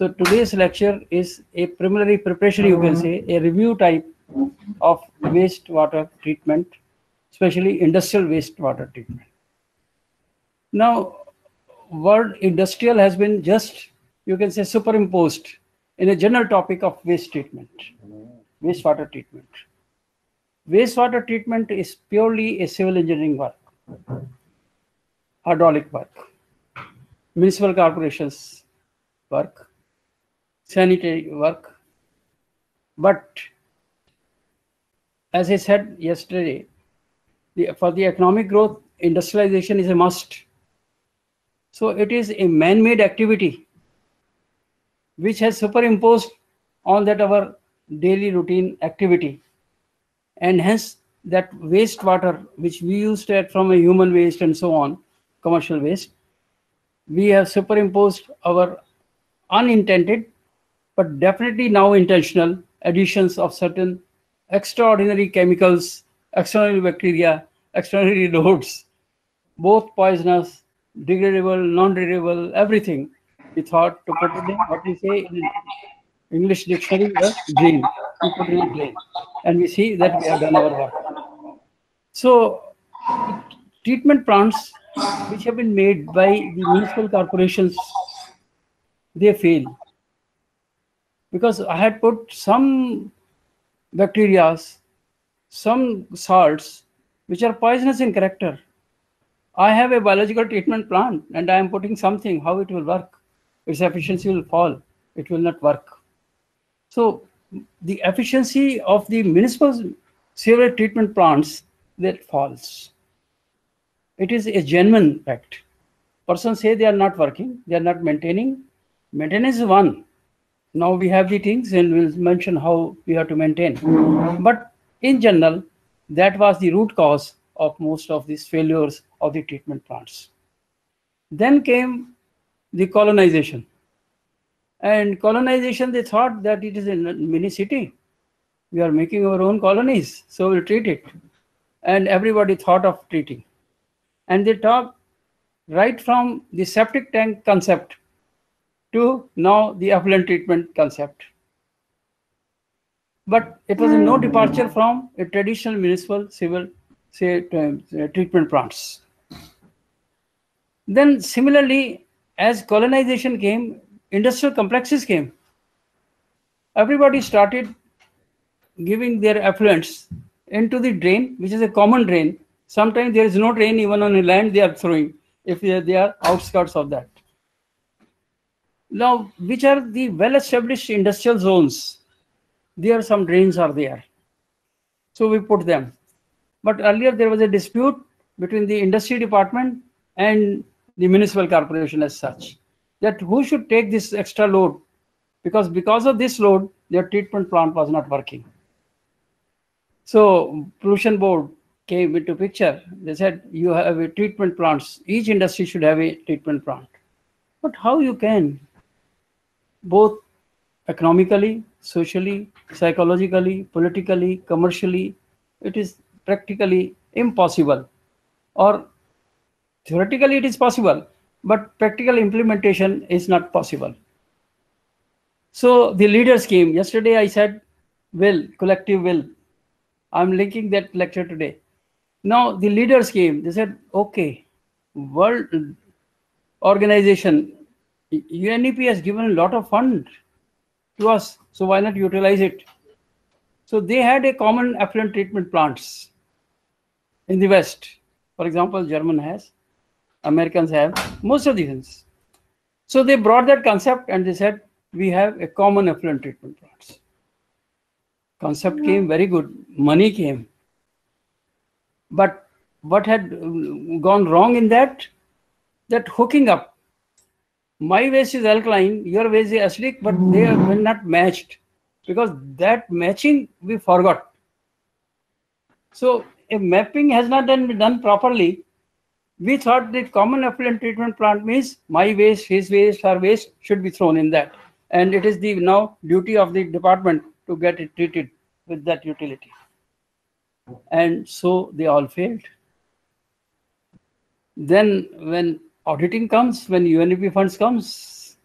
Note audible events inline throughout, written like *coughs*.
So today's lecture is a preliminary preparation, you can uh-huh. say, a review type of wastewater treatment, especially industrial wastewater treatment. Now, word industrial has been just, you can say, superimposed in a general topic of waste treatment, wastewater treatment. Wastewater treatment is purely a civil engineering work, hydraulic work, municipal corporations work, sanitary work. But as I said yesterday, the, for the economic growth, industrialization is a must. So it is a man-made activity which has superimposed on that our daily routine activity. And hence that wastewater which we used to from a human waste and so on, commercial waste, we have superimposed our unintended but definitely now intentional additions of certain extraordinary chemicals, extraordinary bacteria, extraordinary *laughs* loads, both poisonous, degradable, non-degradable, everything. We thought to put it in what we say in English dictionary, the drain. We put in. And we see that we have done our work. So treatment plants which have been made by the municipal corporations, they fail. Because I had put some bacteria, some salts, which are poisonous in character. I have a biological treatment plant and I am putting something, how it will work. Its efficiency will fall. It will not work. So the efficiency of the municipal sewerage treatment plants, that falls. It is a genuine fact. Persons say they are not working, they are not maintaining. Maintenance is one. Now we have the things and we'll mention how we have to maintain. But in general, that was the root cause of most of these failures of the treatment plants. Then came the colonization. And colonization, they thought that it is a mini city. We are making our own colonies, so we'll treat it. And everybody thought of treating. And they talk right from the septic tank concept to now the effluent treatment concept. But it was no departure from a traditional municipal civil say, uh, treatment plants. Then similarly, as colonization came, industrial complexes came. Everybody started giving their effluents into the drain, which is a common drain. Sometimes there is no drain even on the land they are throwing if they are outskirts of that. Now, which are the well-established industrial zones? There are some drains are there. So we put them. But earlier there was a dispute between the industry department and the municipal corporation as such that who should take this extra load because because of this load their treatment plant was not working so pollution board came into picture they said you have a treatment plants each industry should have a treatment plant but how you can both economically socially psychologically politically commercially it is practically impossible or theoretically it is possible but practical implementation is not possible. So the leaders came. Yesterday I said will, collective will. I'm linking that lecture today. Now the leaders came. They said, okay, World Organization, UNEP has given a lot of fund to us. So why not utilize it? So they had a common effluent treatment plants in the West. For example, German has. Americans have, most of the things. So they brought that concept and they said, we have a common effluent treatment plants. Concept came very good, money came. But what had gone wrong in that? That hooking up. My waste is alkaline, your waste is acidic, but they were hmm. not matched because that matching we forgot. So if mapping has not been done properly, we thought that common effluent treatment plant means my waste, his waste, her waste should be thrown in that. And it is the now duty of the department to get it treated with that utility. And so they all failed. Then when auditing comes, when UNDP funds comes,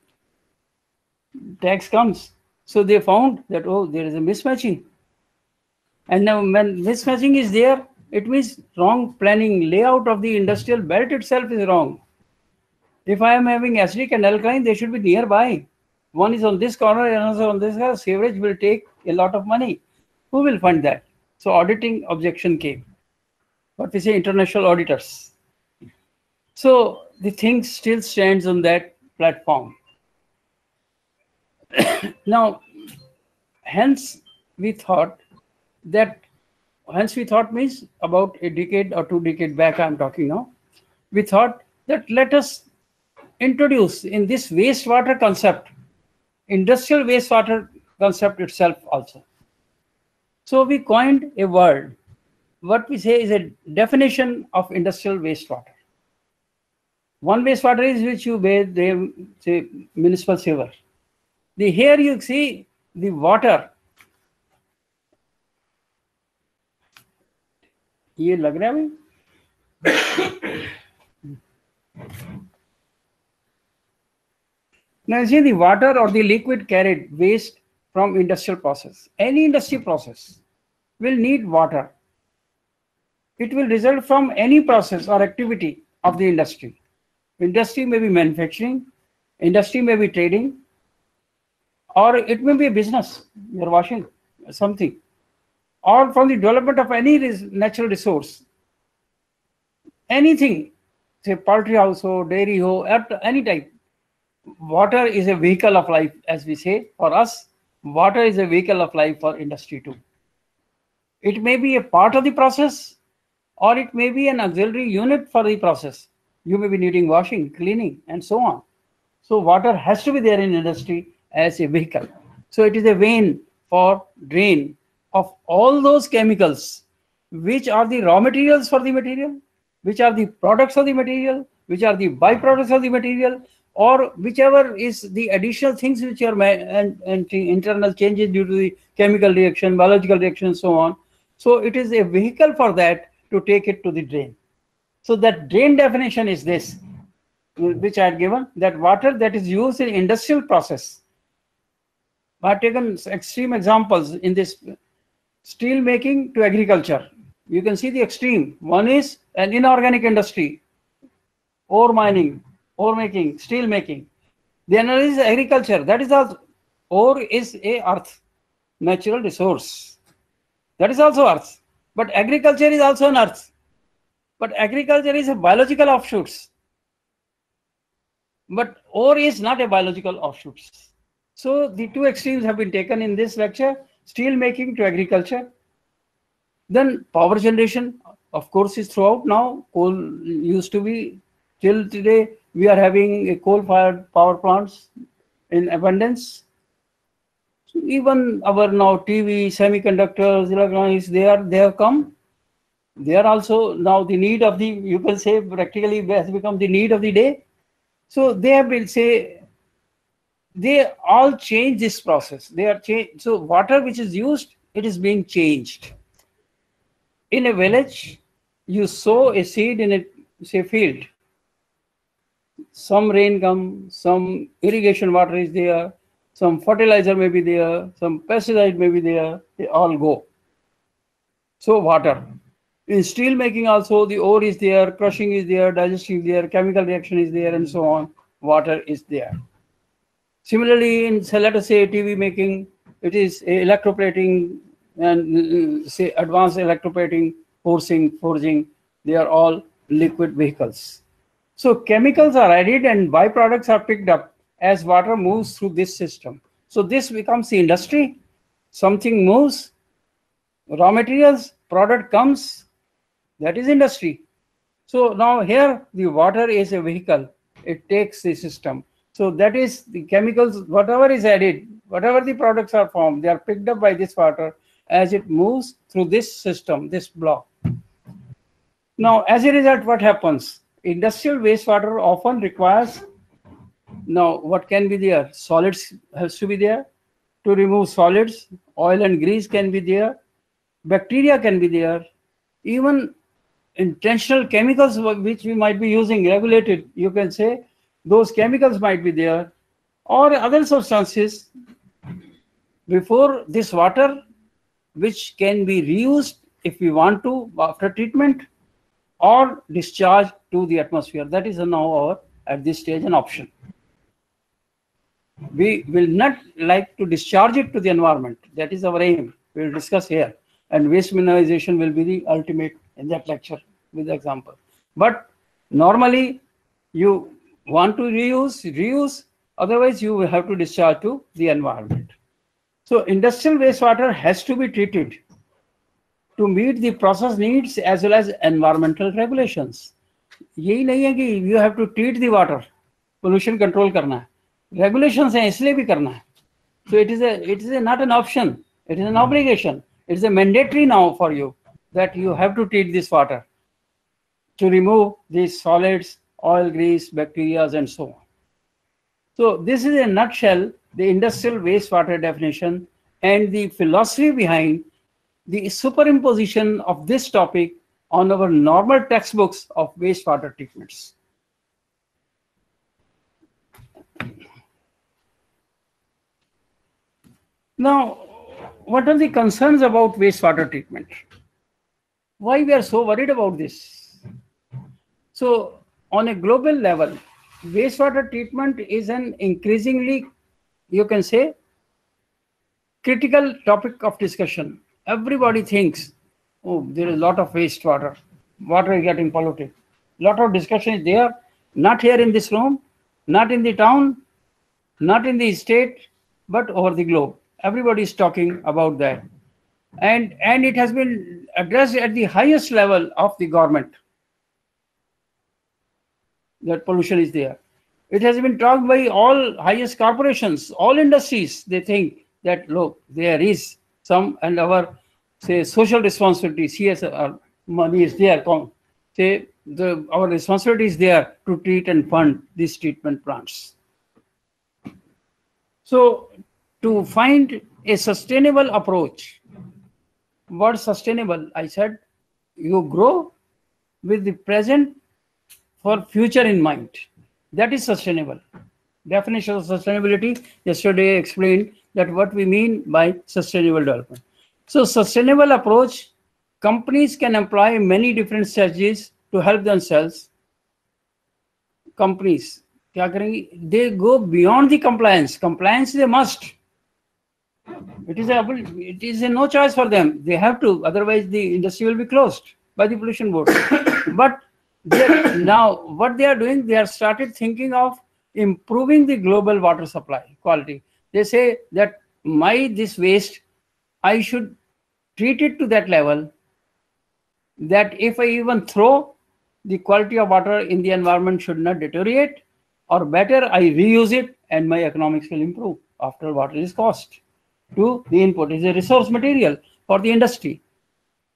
tax comes. So they found that, oh, there is a mismatching. And now when mismatching is there, it means wrong planning, layout of the industrial belt itself is wrong. If I am having acidic and alkaline, they should be nearby. One is on this corner, another on this corner. Sewerage will take a lot of money. Who will fund that? So auditing objection came. What we say, international auditors. So the thing still stands on that platform. *coughs* now, hence we thought that, hence we thought means about a decade or two decade back, I'm talking now, we thought that let us introduce in this wastewater concept, industrial wastewater concept itself also. So we coined a word. What we say is a definition of industrial wastewater. One wastewater is which you bathe, the say municipal sewer. The here you see the water. ये लग रहा है Now you see the water or the liquid carried waste from industrial process. Any industry process will need water. It will result from any process or activity of the industry. Industry may be manufacturing, industry may be trading, or it may be a business, you're washing something, or from the development of any natural resource. Anything, say poultry house or dairy or any type, water is a vehicle of life, as we say. For us, water is a vehicle of life for industry too. It may be a part of the process or it may be an auxiliary unit for the process. You may be needing washing, cleaning, and so on. So water has to be there in industry as a vehicle. So it is a vein for drain of all those chemicals which are the raw materials for the material, which are the products of the material, which are the byproducts of the material, or whichever is the additional things which are and, and internal changes due to the chemical reaction, biological reaction, and so on. So it is a vehicle for that to take it to the drain. So that drain definition is this, which I had given, that water that is used in industrial process. I have taken extreme examples in this steel making to agriculture. You can see the extreme. One is an inorganic industry, ore mining, ore making, steel making. The another is agriculture. That is also ore is a earth, natural resource. That is also earth. But agriculture is also an earth. But agriculture is a biological offshoots. But ore is not a biological offshoots. So the two extremes have been taken in this lecture, steel making to agriculture. Then power generation, of course, is throughout now. Coal used to be till today we are having a coal-fired power plants in abundance. So even our now TV, semiconductors, electronics, they are they have come. They are also now the need of the you can say practically has become the need of the day. So they have been say they all change this process. They are changed. So water which is used, it is being changed. In a village, you sow a seed in a say field some rain come, some irrigation water is there, some fertilizer may be there, some pesticide may be there, they all go. So water. In steel making also, the ore is there, crushing is there, digesting is there, chemical reaction is there, and so on. Water is there. Similarly, in say, let us say TV making, it is electroplating and uh, say advanced electroplating, forcing, forging. They are all liquid vehicles. So chemicals are added and byproducts are picked up as water moves through this system. So this becomes the industry. Something moves, raw materials, product comes, that is industry. So now here the water is a vehicle. It takes the system. So that is the chemicals, whatever is added, whatever the products are formed, they are picked up by this water as it moves through this system, this block. Now, as a result, what happens? industrial wastewater often requires now what can be there solids has to be there to remove solids oil and grease can be there bacteria can be there even intentional chemicals which we might be using regulated you can say those chemicals might be there or other substances before this water which can be reused if we want to after treatment or discharged to the atmosphere. That is now our, at this stage, an option. We will not like to discharge it to the environment. That is our aim. We will discuss here. And waste minimization will be the ultimate in that lecture with example. But normally you want to reuse, reuse, otherwise you will have to discharge to the environment. So industrial wastewater has to be treated to meet the process needs as well as environmental regulations. यही नहीं है कि you have to treat the water, pollution control करना है. Regulations हैं इसलिए भी करना है. So it is a it is a, not an option. It is an obligation. It is a mandatory now for you that you have to treat this water to remove these solids, oil, grease, bacteria, and so on. So this is a nutshell the industrial wastewater definition and the philosophy behind the superimposition of this topic on our normal textbooks of wastewater treatments. Now, what are the concerns about wastewater treatment? Why we are so worried about this? So, on a global level, wastewater treatment is an increasingly, you can say, critical topic of discussion. Everybody thinks, oh, there is a lot of wastewater, water is getting polluted. Lot of discussion is there, not here in this room, not in the town, not in the state, but over the globe. Everybody is talking about that. And, and it has been addressed at the highest level of the government that pollution is there. It has been talked by all highest corporations, all industries. They think that look, there is some, and our say social responsibility, CSR money is there. Say the our responsibility is there to treat and fund these treatment plants. So to find a sustainable approach, what sustainable? I said you grow with the present for future in mind. That is sustainable. Definition of sustainability, yesterday explained that what we mean by sustainable development. So sustainable approach, companies can employ many different strategies to help themselves. Companies, they go beyond the compliance. Compliance a must. It is a it is a no choice for them. They have to, otherwise the industry will be closed by the pollution board. *coughs* but now what they are doing, they have started thinking of improving the global water supply quality. They say that my this waste, I should treat it to that level that if I even throw, the quality of water in the environment should not deteriorate, or better, I reuse it and my economics will improve after water is cost to the input. is a resource material for the industry.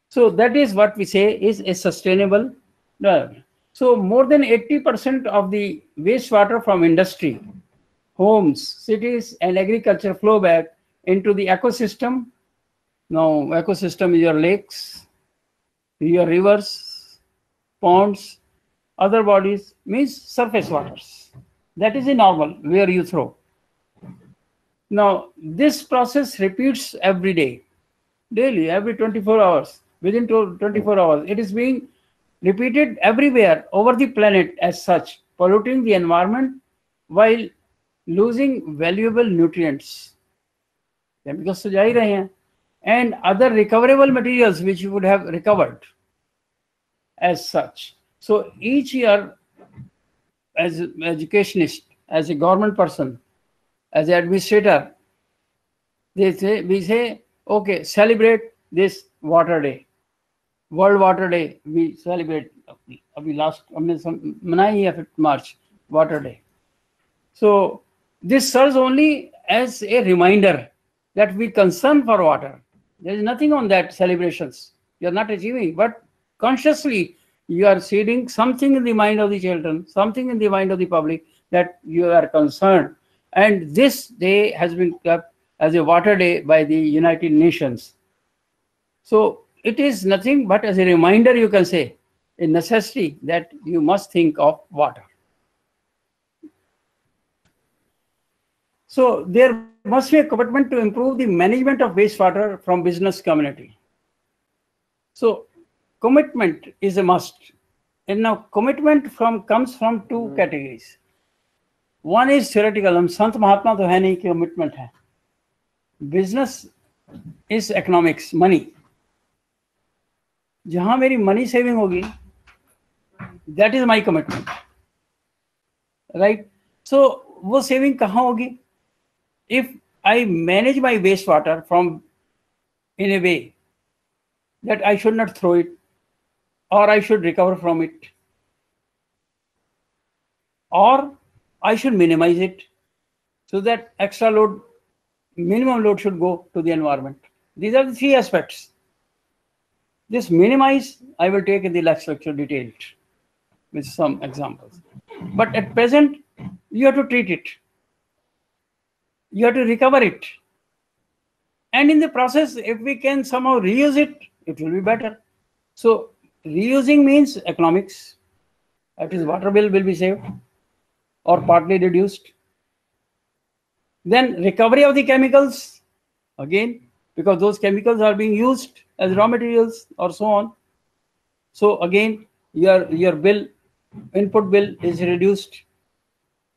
So that is what we say is a sustainable uh, so more than 80% of the wastewater from industry, homes, cities, and agriculture flow back into the ecosystem. Now, ecosystem is your lakes, your rivers, ponds, other bodies, means surface waters. That is the normal where you throw. Now, this process repeats every day, daily, every 24 hours, within 24 hours. It is being repeated everywhere over the planet as such, polluting the environment while losing valuable nutrients. Chemicals to and other recoverable materials which you would have recovered as such. So each year, as an educationist, as a government person, as an administrator, they say we say, okay, celebrate this water day. World water day we celebrate अभी last हमने मनाई है मार्च water day so this serves only as a reminder that we concern for water. There is nothing on that celebrations. You are not achieving, but consciously you are seeding something in the mind of the children, something in the mind of the public that you are concerned. and this day has been kept as a water day by the United Nations. So it is nothing but as a reminder, you can say, a necessity that you must think of water. So there must be a commitment to improve the management of wastewater from business community. So commitment is a must. And now commitment from comes from two mm. categories. One is theoretical हम संत महात्मा तो है नहीं commitment है। Business is economics money जहाँ मेरी money saving होगी that is my commitment right so वो सेविंग कहाँ होगी? If I manage my waste water from in a way that I should not throw it और I should recover from it और I should minimize it so that extra load, minimum load should go to the environment. These are the three aspects. This minimize, I will take in the next lecture detailed with some examples. But at present, you have to treat it. You have to recover it. And in the process, if we can somehow reuse it, it will be better. So reusing means economics. That is, water bill will be saved or hmm. partly reduced. Then recovery of the chemicals, again, because those chemicals are being used as raw materials or so on. So again, your, your bill, input bill is reduced.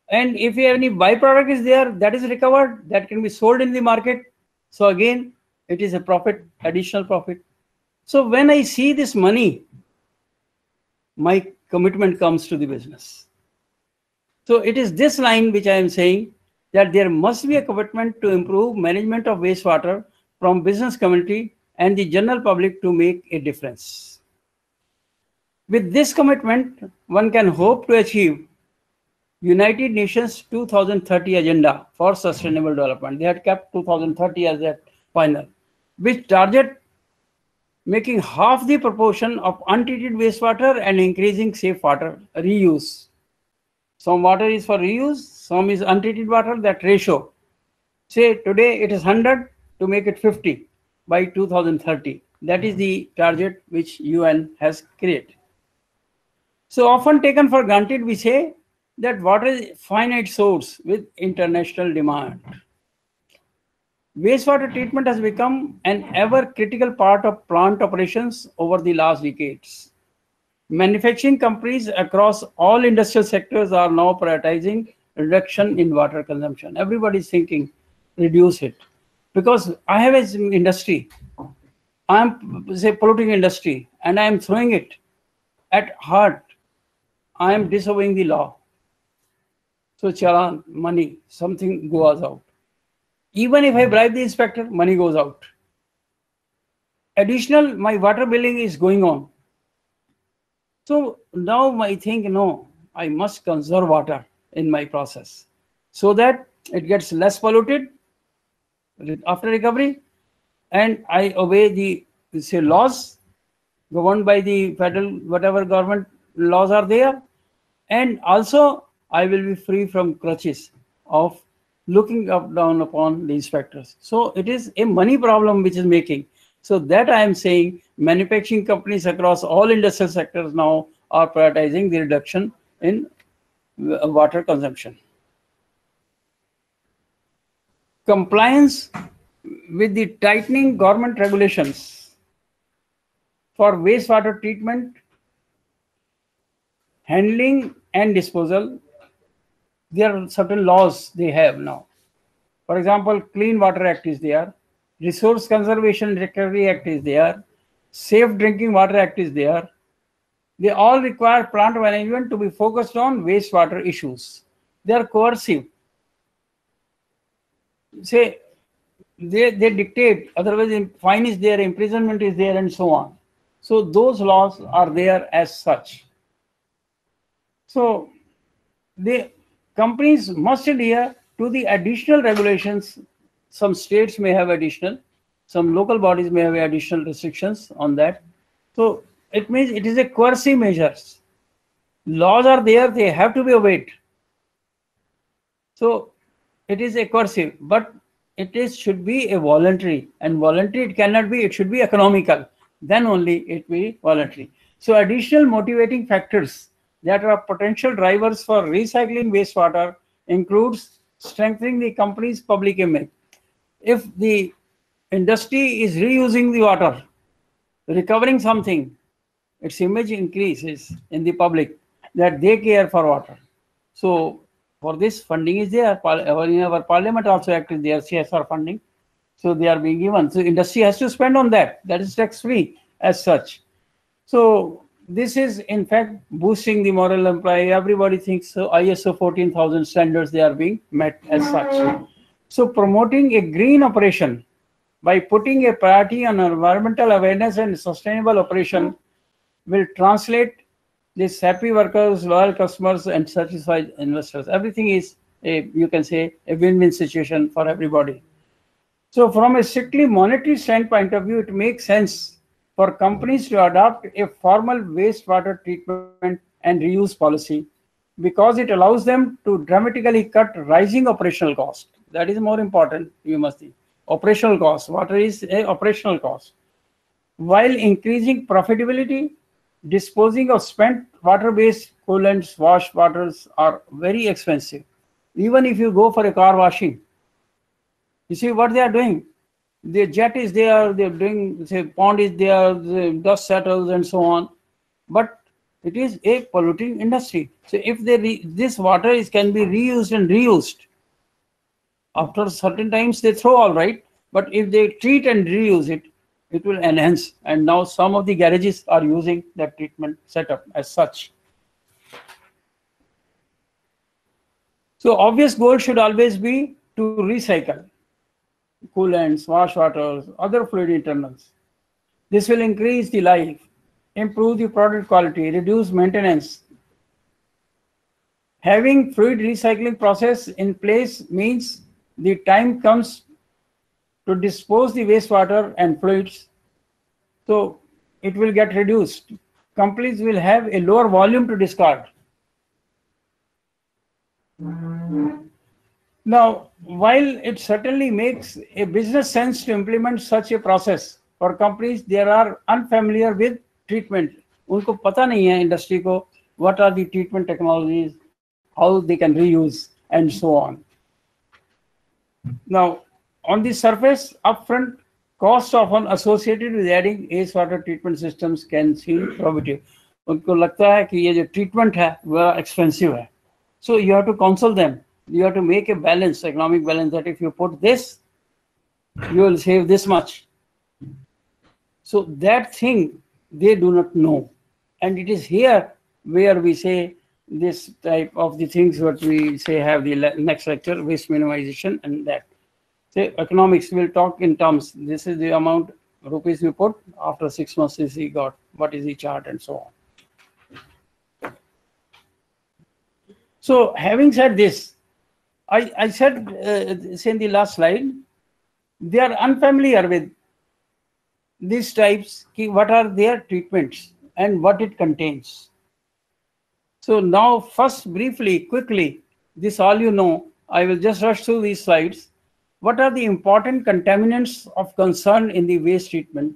And if you have any byproduct is there, that is recovered, that can be sold in the market. So again, it is a profit, additional profit. So when I see this money, my commitment comes to the business. So it is this line which I am saying that there must be a commitment to improve management of wastewater from business community and the general public to make a difference. With this commitment, one can hope to achieve United Nations 2030 Agenda for Sustainable Development. They had kept 2030 as their final, which target making half the proportion of untreated wastewater and increasing safe water reuse. Some water is for reuse, some is untreated water, that ratio. Say today it is 100 to make it 50 by 2030. That is the target which UN has created. So often taken for granted, we say that water is finite source with international demand. Wastewater treatment has become an ever critical part of plant operations over the last decades. Manufacturing companies across all industrial sectors are now prioritizing reduction in water consumption. Everybody is thinking reduce it because I have an industry, I'm say polluting industry, and I am throwing it at heart. I am disobeying the law. So challan, money, something goes out. Even if I bribe the inspector, money goes out. Additional, my water billing is going on. So now I think, no, I must conserve water in my process so that it gets less polluted after recovery and I obey the say laws governed by the federal whatever government laws are there and also I will be free from crutches of looking up down upon the inspectors. So it is a money problem which is making. So that I am saying manufacturing companies across all industrial sectors now are prioritizing the reduction in water consumption. compliance with the tightening government regulations for wastewater treatment, handling and disposal, there are certain laws they have now. For example, Clean Water Act is there, Resource Conservation Recovery Act is there, Safe Drinking Water Act is there. They all require plant management to be focused on wastewater issues. They are coercive say they, they dictate, otherwise fine is there, imprisonment is there, and so on. So those laws are there as such. So the companies must adhere to the additional regulations. Some states may have additional, some local bodies may have additional restrictions on that. So it means it is a coercive measures. Laws are there, they have to be obeyed. So it is a coercive, but it is should be a voluntary and voluntary it cannot be, it should be economical. Then only it be voluntary. So additional motivating factors that are potential drivers for recycling wastewater includes strengthening the company's public image. If the industry is reusing the water, recovering something, its image increases in the public that they care for water. So for this funding is there. In our parliament also act is there, CSR funding. So they are being given. So industry has to spend on that. That is tax free as such. So this is in fact boosting the moral employee. Everybody thinks so ISO 14000 standards they are being met as such. So promoting a green operation by putting a priority on environmental awareness and sustainable operation will translate these happy workers, loyal customers, and satisfied investors. Everything is a you can say a win-win situation for everybody. So from a strictly monetary standpoint of view, it makes sense for companies to adopt a formal wastewater treatment and reuse policy because it allows them to dramatically cut rising operational cost. That is more important, you must see. Operational cost. Water is a operational cost. While increasing profitability, disposing of spent water-based coolants, wash waters are very expensive. Even if you go for a car washing, you see what they are doing the jet is there, they're doing, say, pond is there, the dust settles and so on. But it is a polluting industry. So if they this water is can be reused and reused, after certain times they throw all right, but if they treat and reuse it, it will enhance. And now some of the garages are using that treatment setup as such. So obvious goal should always be to recycle coolants, wash waters, other fluid internals. This will increase the life, improve the product quality, reduce maintenance. Having fluid recycling process in place means the time comes to dispose the wastewater and fluids. So it will get reduced. Companies will have a lower volume to discard. Now, while it certainly makes a business sense to implement such a process for companies, they are unfamiliar with treatment. उनको पता नहीं है industry को what are the treatment technologies, how they can reuse, and so on. Now, on the surface, upfront cost often associated with adding ace water treatment systems can seem prohibitive. उनको लगता है कि ये जो treatment है वह expensive है. So you have to counsel them you have to make a balance, economic balance, that if you put this, you will save this much. So that thing they do not know. And it is here where we say this type of the things what we say have the next lecture, waste minimization and that. Say economics will talk in terms, this is the amount rupees we put, after six months is he got, what is the chart and so on. So having said this, I, I said uh, in the last slide, they are unfamiliar with these types, what are their treatments and what it contains. So now first briefly, quickly, this all you know, I will just rush through these slides. What are the important contaminants of concern in the waste treatment?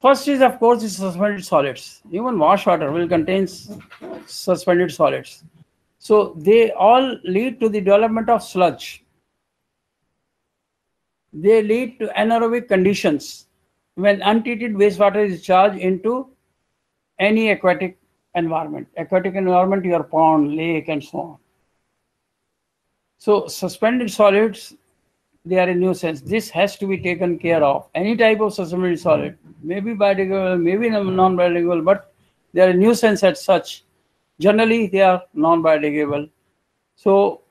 First is, of course, the suspended solids. Even wash water will contain suspended solids. So they all lead to the development of sludge. They lead to anaerobic conditions when untreated wastewater is charged into any aquatic environment. Aquatic environment, your pond, lake, and so on. So suspended solids, they are a nuisance. This has to be taken care of. Any type of suspended solid, maybe biodegradable, maybe non-biodegradable, but they are a nuisance as such generally they are non-biodegradable. So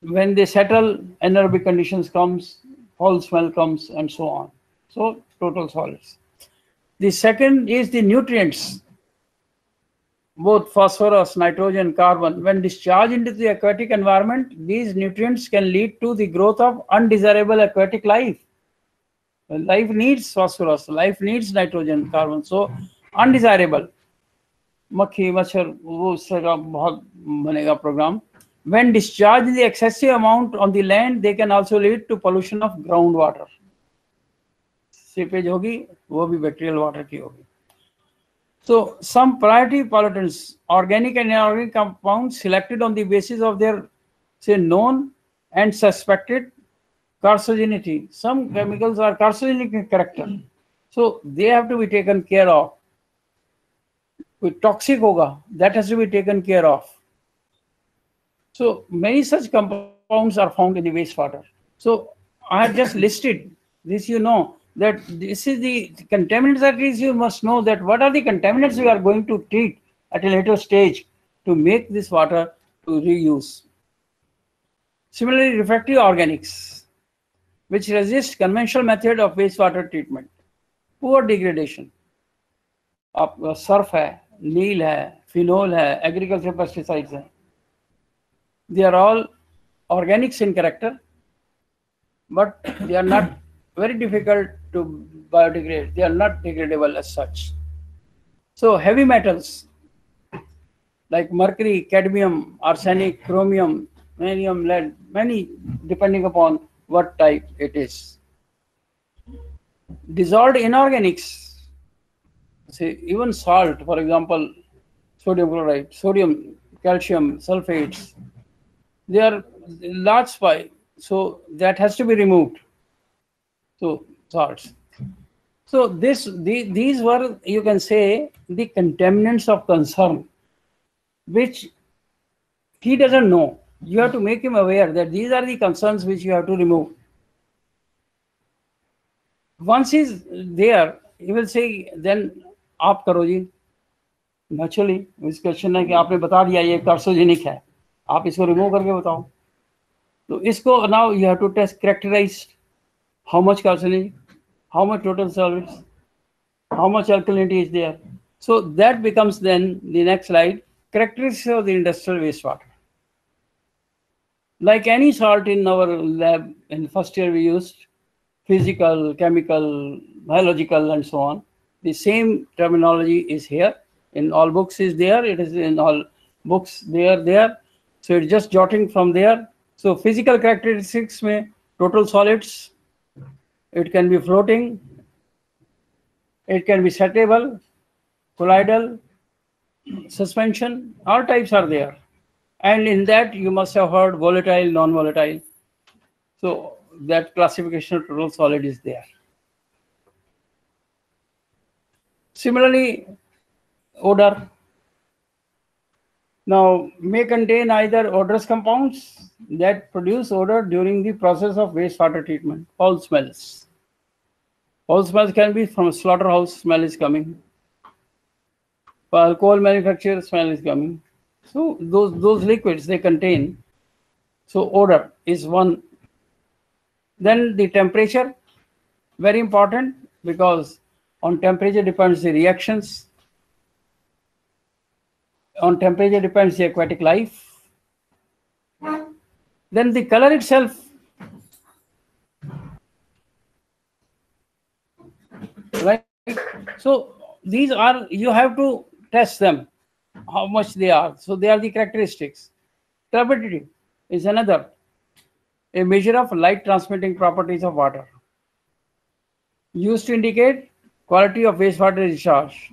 when they settle, anaerobic conditions comes, foul smell comes, and so on. So total solids. The second is the nutrients, both phosphorus, nitrogen, carbon. When discharged into the aquatic environment, these nutrients can lead to the growth of undesirable aquatic life. Life needs phosphorus, life needs nitrogen, carbon. So undesirable. मक्खी मच्छर वो उससे का बहुत बनेगा programme when discharged the excessive amount on the land they can also lead to pollution of groundwater seepage होगी वो भी बैक्टीरियल वाटर की होगी So some priority pollutants, organic and inorganic compounds selected on the basis of their say known and suspected carcinogenity. Some chemicals are carcinogenic in character. So they have to be taken care of. With toxic hoga, that has to be taken care of. So many such compounds are found in the wastewater. So I have just listed this, you know, that this is the contaminants that is you must know that what are the contaminants we are going to treat at a later stage to make this water to reuse. Similarly, refractory organics, which resist conventional method of wastewater treatment, poor degradation. आप Surf है नील है phenol है agriculture pesticides हैं they are all organics in character but they are not very difficult to biodegrade. They are not degradable as such. So heavy metals like mercury, cadmium, arsenic, chromium, vanadium, lead, many depending upon what type it is. Dissolved inorganics, say even salt, for example, sodium chloride, sodium, calcium, sulfates, they are large spy, so that has to be removed. So salts. So this the, these were you can say the contaminants of concern, which he doesn't know. You have to make him aware that these are the concerns which you have to remove. Once he's there, he will say, then आप करो जी naturally इस question है कि आपने बता दिया ये carcinogenic है आप इसको रिमूव करके बताओ तो इसको now you have to test characterized how much carcinogenic, how much total solids, how much alkalinity is there. So that becomes then the next slide, characteristics of the industrial wastewater. Like any salt in our lab, in first year we used physical, chemical, biological, and so on. The same terminology is here. In all books is there. It is in all books there, there. So it's just jotting from there. So physical characteristics may total solids, it can be floating, it can be settable, colloidal, suspension, all types are there. And in that, you must have heard volatile, non-volatile. So that classification of total solid is there. Similarly, odor. Now, may contain either odorous compounds that produce odor during the process of wastewater treatment, foul smells. Foul smells can be from slaughterhouse, smell is coming. For alcohol manufacturer, smell is coming. So those, those liquids they contain. So odor is one. Then the temperature, very important because on temperature depends the reactions. On temperature depends the aquatic life then the color itself right so these are you have to test them how much they are. So they are the characteristics. Turbidity is another. A measure of light transmitting properties of water. Used to indicate quality of wastewater discharge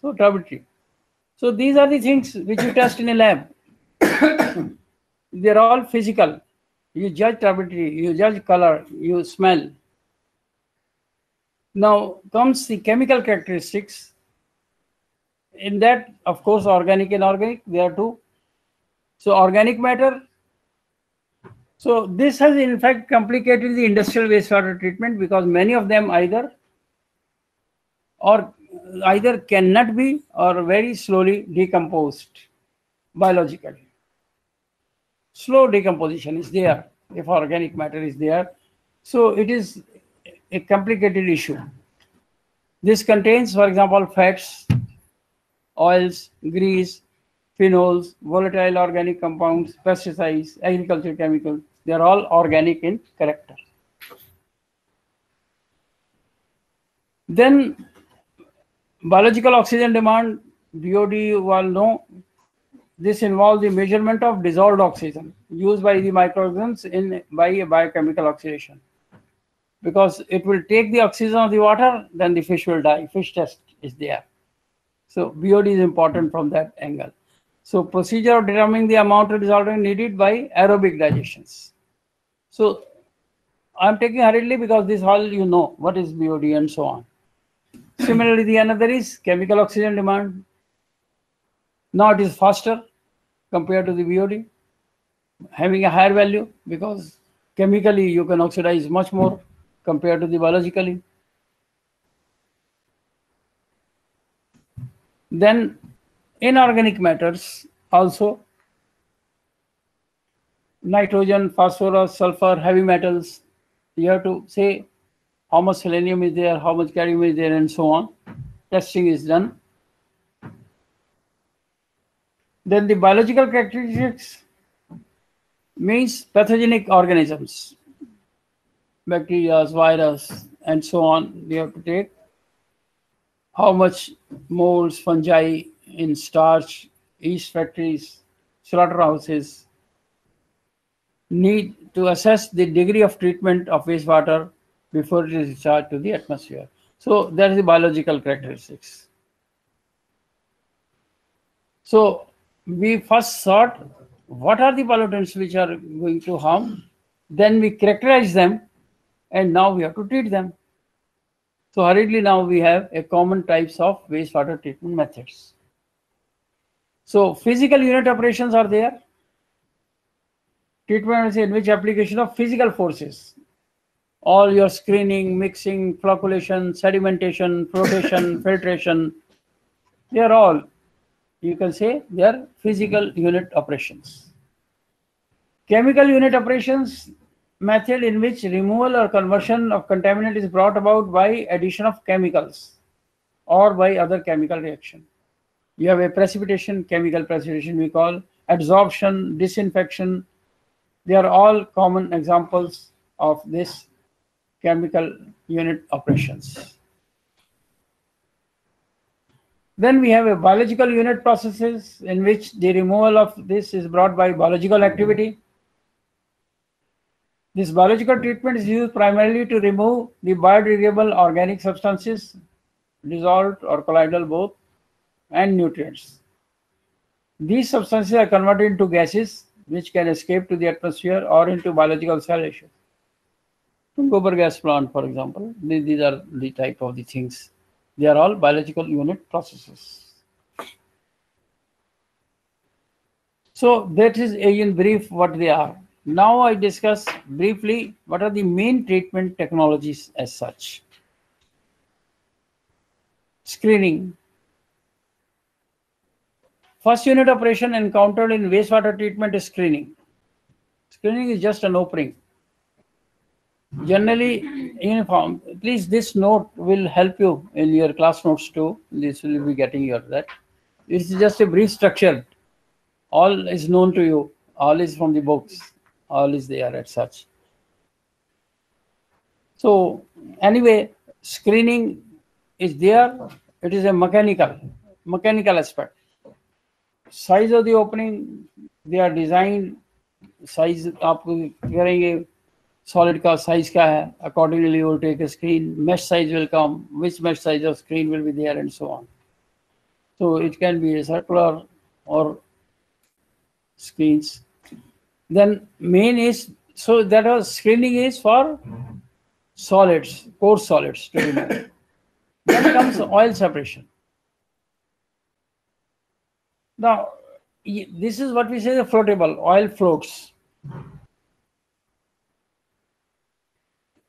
so turbidity. So these are the things which you test in a lab. *coughs* They're all physical. You judge turbidity, you judge color, you smell. Now comes the chemical characteristics. In that, of course, organic and organic, there are two. So organic matter. So this has in fact complicated the industrial wastewater treatment because many of them either or either cannot be or very slowly decomposed biologically slow decomposition is there if organic matter is there. So it is a complicated issue. This contains, for example, fats, oils, grease, phenols, volatile organic compounds, pesticides, agricultural chemicals. They are all organic in character. Then biological oxygen demand, BOD you all know this involves the measurement of dissolved oxygen used by the microorganisms in by biochemical oxidation. Because it will take the oxygen of the water, then the fish will die. Fish test is there. So BOD is important from that angle. So procedure of determining the amount of dissolvent needed by aerobic digestions. So I'm taking hurriedly because this all you know what is BOD and so on. Similarly, the another is chemical oxygen demand. Now it is faster compared to the BOD, having a higher value because chemically you can oxidize much more compared to the biologically. Then inorganic matters also nitrogen, phosphorus, sulfur, heavy metals. You have to say how much selenium is there, how much cadmium is there, and so on. Testing is done. Then the biological characteristics means pathogenic organisms, bacteria, virus, and so on. they have to take how much molds, fungi in starch, yeast factories, slaughterhouses need to assess the degree of treatment of wastewater before it is discharged to the atmosphere. So that is the biological characteristics. So we first thought what are the pollutants which are going to harm, then we characterize them, and now we have to treat them. So hurriedly now we have a common types of wastewater treatment methods. So physical unit operations are there. Treatment is in which application of physical forces. All your screening, mixing, flocculation, sedimentation, flotation, *coughs* filtration, they are all, you can say, they are physical unit operations. Chemical unit operations method in which removal or conversion of contaminant is brought about by addition of chemicals or by other chemical reaction. You have a precipitation, chemical precipitation we call, adsorption, disinfection. They are all common examples of this chemical unit operations. Then we have a biological unit processes in which the removal of this is brought by biological activity this biological treatment is used primarily to remove the biodegradable organic substances, dissolved or colloidal both, and nutrients. These substances are converted into gases which can escape to the atmosphere or into biological salvation. Gobar gas plant, for example, these are the type of the things. They are all biological unit processes. So that is in brief what they are. Now I discuss briefly what are the main treatment technologies as such. Screening. First unit operation encountered in wastewater treatment is screening. Screening is just an opening. Generally uniform. Please, this note will help you in your class notes too. This will be getting your that. This is just a brief structure. All is known to you. All is from the books all is there as such. So anyway, screening is there. It is a mechanical, mechanical aspect. Size of the opening, they are designed. Size आपको करेंगे solid का size क्या है accordingly you will take a screen mesh size will come which mesh size of screen will be there and so on so it can be a circular or screens then main is so that was screening is for solids, coarse solids to remove. *coughs* then comes oil separation. Now, this is what we say the floatable oil floats.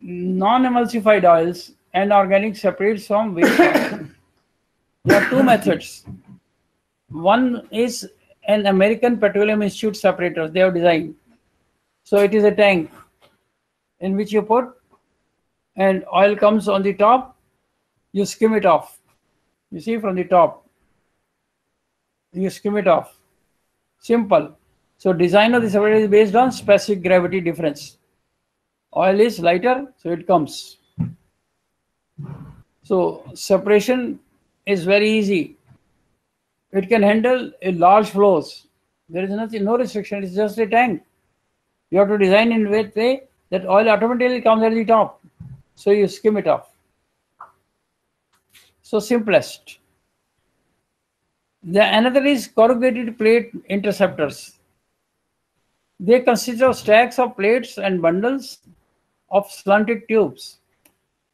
Non-emulsified oils and organic separates from waste. *coughs* there are two methods. One is an American Petroleum Institute separator they have designed. So it is a tank in which you put and oil comes on the top, you skim it off. You see from the top, you skim it off. Simple. So design of the separator is based on specific gravity difference. Oil is lighter, so it comes. So separation is very easy it can handle a large flows. There is nothing, no restriction. It's just a tank. You have to design in a way that oil automatically comes at the top. So you skim it off. So simplest. The another is corrugated plate interceptors. They consist of stacks of plates and bundles of slanted tubes.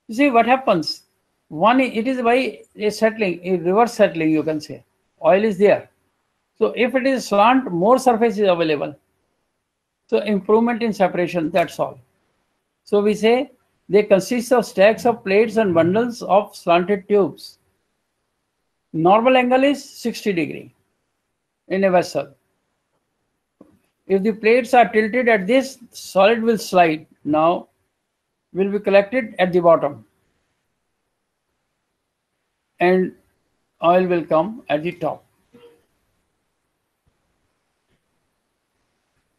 You see what happens? One, it is by a settling, a reverse settling, you can say. Oil is there. So if it is slant, more surface is available. So improvement in separation, that's all. So we say they consist of stacks of plates and bundles of slanted tubes. Normal angle is 60 degree in a vessel. If the plates are tilted at this, solid will slide. Now will be collected at the bottom and oil will come at the top.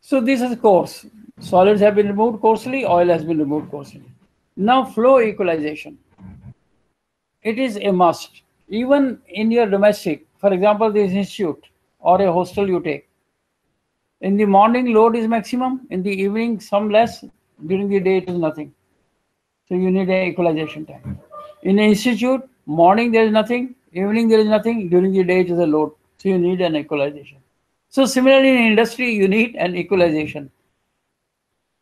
So this is coarse. Solids have been removed coarsely, oil has been removed coarsely. Now flow equalization. It is a must. Even in your domestic, for example, this institute or a hostel you take. In the morning load is maximum, in the evening some less, during the day it is nothing. So you need an equalization time. In an institute, morning there is nothing, evening there is nothing, during the day it is a load. So you need an equalization. So similarly in industry, you need an equalization.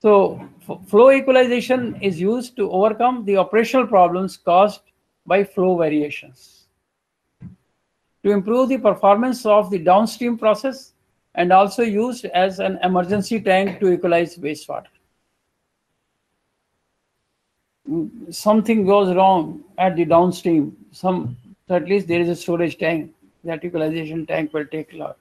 So flow equalization is used to overcome the operational problems caused by flow variations. To improve the performance of the downstream process and also used as an emergency tank to equalize wastewater. Mm, something goes wrong at the downstream, some at least there is a storage tank. That equalization tank will take a lot.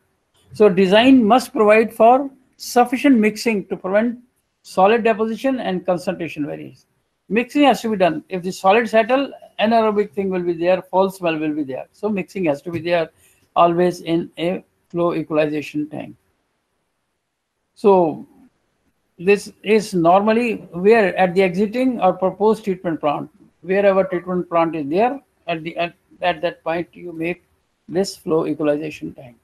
So design must provide for sufficient mixing to prevent solid deposition and concentration varies. Mixing has to be done. If the solid settle, anaerobic thing will be there, false smell will be there. So mixing has to be there always in a flow equalization tank. So this is normally where at the exiting or proposed treatment plant, wherever treatment plant is there, at the at, at that point you make this flow equalization tank.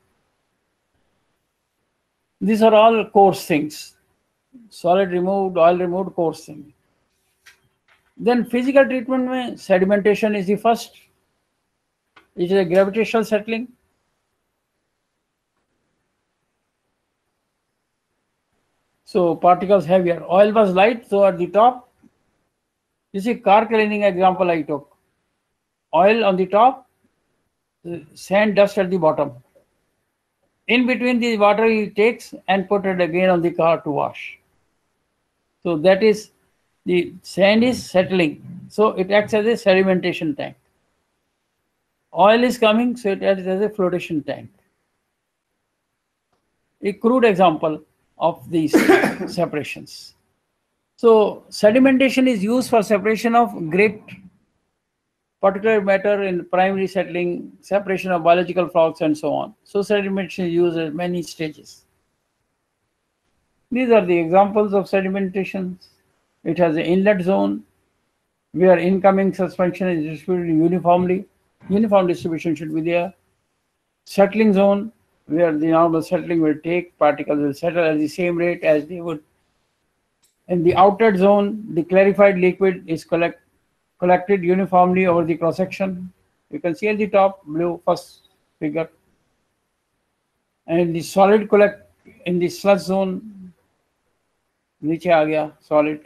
These are all coarse things. Solid removed, oil removed, coarse thing. Then physical treatment sedimentation is the first. It is a gravitational settling. So particles heavier. Oil was light, so at the top, you see car cleaning example I took. Oil on the top, uh, sand dust at the bottom in between the water he takes and put it again on the car to wash. So that is the sand is settling. So it acts as a sedimentation tank. Oil is coming, so it acts as a flotation tank. A crude example of these *coughs* separations. So sedimentation is used for separation of great particular matter in primary settling, separation of biological flocs, and so on. So sedimentation is used many stages. These are the examples of sedimentation. It has an inlet zone where incoming suspension is distributed uniformly. Uniform distribution should be there. Settling zone where the normal settling will take, particles will settle at the same rate as they would. In the outlet zone, the clarified liquid is collect, collected uniformly over the cross section. You can see at the top blue first figure. And the solid collect in the sludge zone, niche aa solid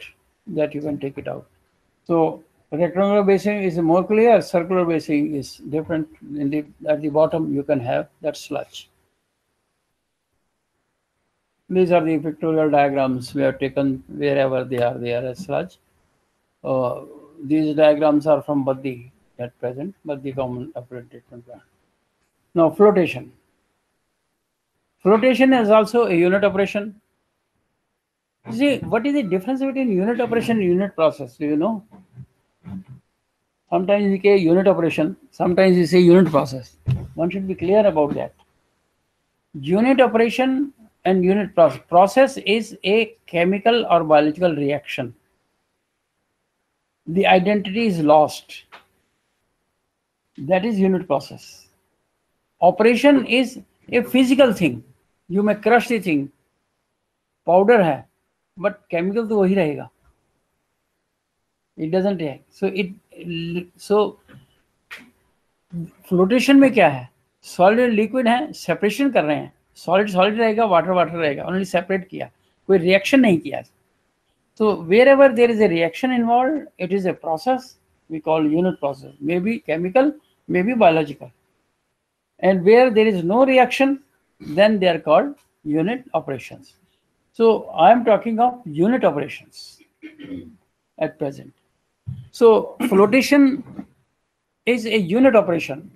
that you can take it out. So rectangular basin is more clear, circular basin is different. In the at the bottom you can have that sludge. These are the pictorial diagrams we have taken wherever they are there as sludge. Uh, these diagrams are from Baddi at present, Baddi Common Effluent Treatment Plant. Now, flotation. Flotation is also a unit operation. See, what is the difference between unit operation and unit process? Do you know? Sometimes you say unit operation, sometimes you say unit process. One should be clear about that. Unit operation and unit process. Process is a chemical or biological reaction the identity is lost. That is unit process. Operation is a physical thing. You may crush the thing. Powder है, but chemical तो वही रहेगा. It doesn't react. So it so flotation में क्या है? Solid liquid है separation कर रहे हैं सॉलिड सॉलिड रहेगा वाटर वाटर रहेगा उन्होंने सेपरेट किया कोई रिएक्शन नहीं किया So wherever there is a reaction involved, it is a process we call unit process, maybe chemical, maybe biological. And where there is no reaction, then they are called unit operations. So I am talking of unit operations at present. So flotation is a unit operation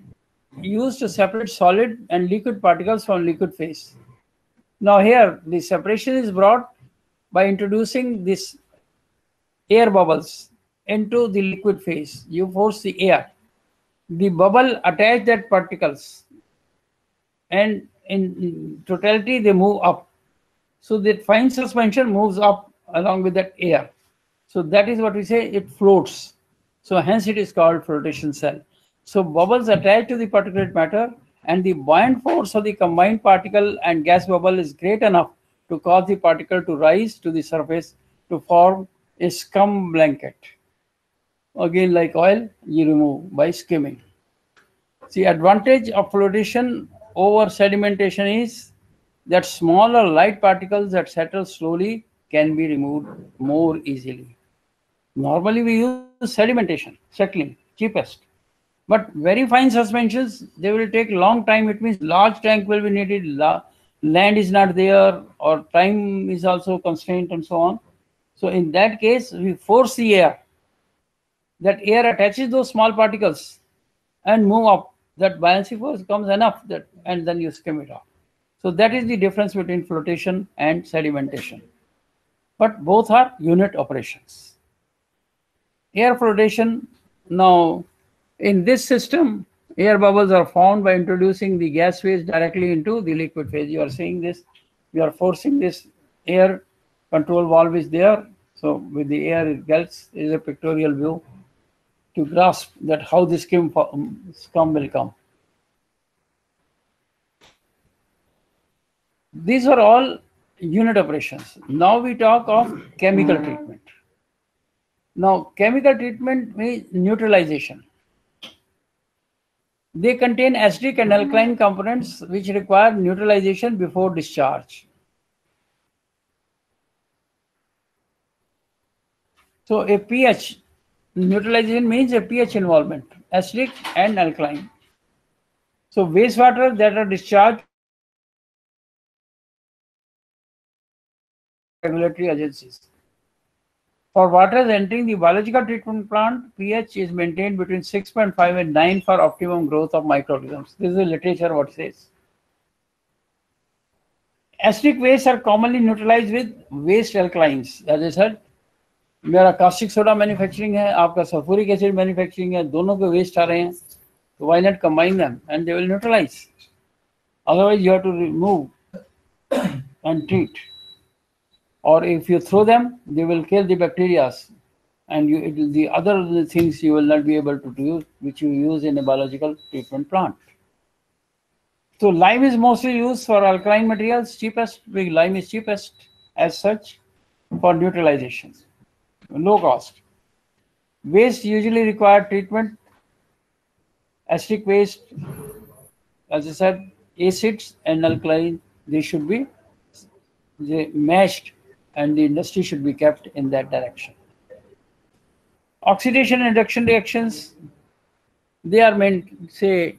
used to separate solid and liquid particles from liquid phase. Now here the separation is brought by introducing this air bubbles into the liquid phase. You force the air. The bubble attach that particles and in totality they move up. So the fine suspension moves up along with that air. So that is what we say it floats. So hence it is called flotation cell. So bubbles attach to the particulate matter and the buoyant force of the combined particle and gas bubble is great enough to cause the particle to rise to the surface to form a scum blanket. Again, like oil, you remove by skimming. The advantage of flotation over sedimentation is that smaller light particles that settle slowly can be removed more easily. Normally, we use sedimentation, settling, cheapest. But very fine suspensions, they will take long time. It means large tank will be needed. Land is not there or time is also constraint and so on. So in that case, we force the air. That air attaches those small particles and move up. That buoyancy force comes enough that and then you skim it off. So that is the difference between flotation and sedimentation. But both are unit operations. Air flotation now in this system, air bubbles are formed by introducing the gas phase directly into the liquid phase. You are seeing this. We are forcing this air control valve is there. So with the air it gets is a pictorial view to grasp that how this scum, um, scum will come. These are all unit operations. Now we talk of chemical treatment. Now chemical treatment means neutralization. They contain acidic and alkaline components which require neutralization before discharge. So a pH neutralization means a pH involvement, acidic and alkaline. So wastewater that are discharged regulatory agencies. For waters entering the biological treatment plant, pH is maintained between 6.5 and 9 for optimum growth of microorganisms. This is the literature what says. Acidic wastes are commonly neutralized with waste alkalines. As I said, मेरा caustic soda manufacturing है आपका sulphuric acid manufacturing है दोनों के waste आ रहे हैं तो why not combine them and they will neutralise otherwise you have to remove and treat or if you throw them, they will kill the bacteria and you, the other things you will not be able to do, which you use in a biological treatment plant. So lime is mostly used for alkaline materials, cheapest, lime is cheapest as such for neutralization, low cost. Waste usually require treatment, acidic waste, as I said, acids and alkaline, they should be they mashed and the industry should be kept in that direction. Oxidation and reduction reactions, they are meant, say,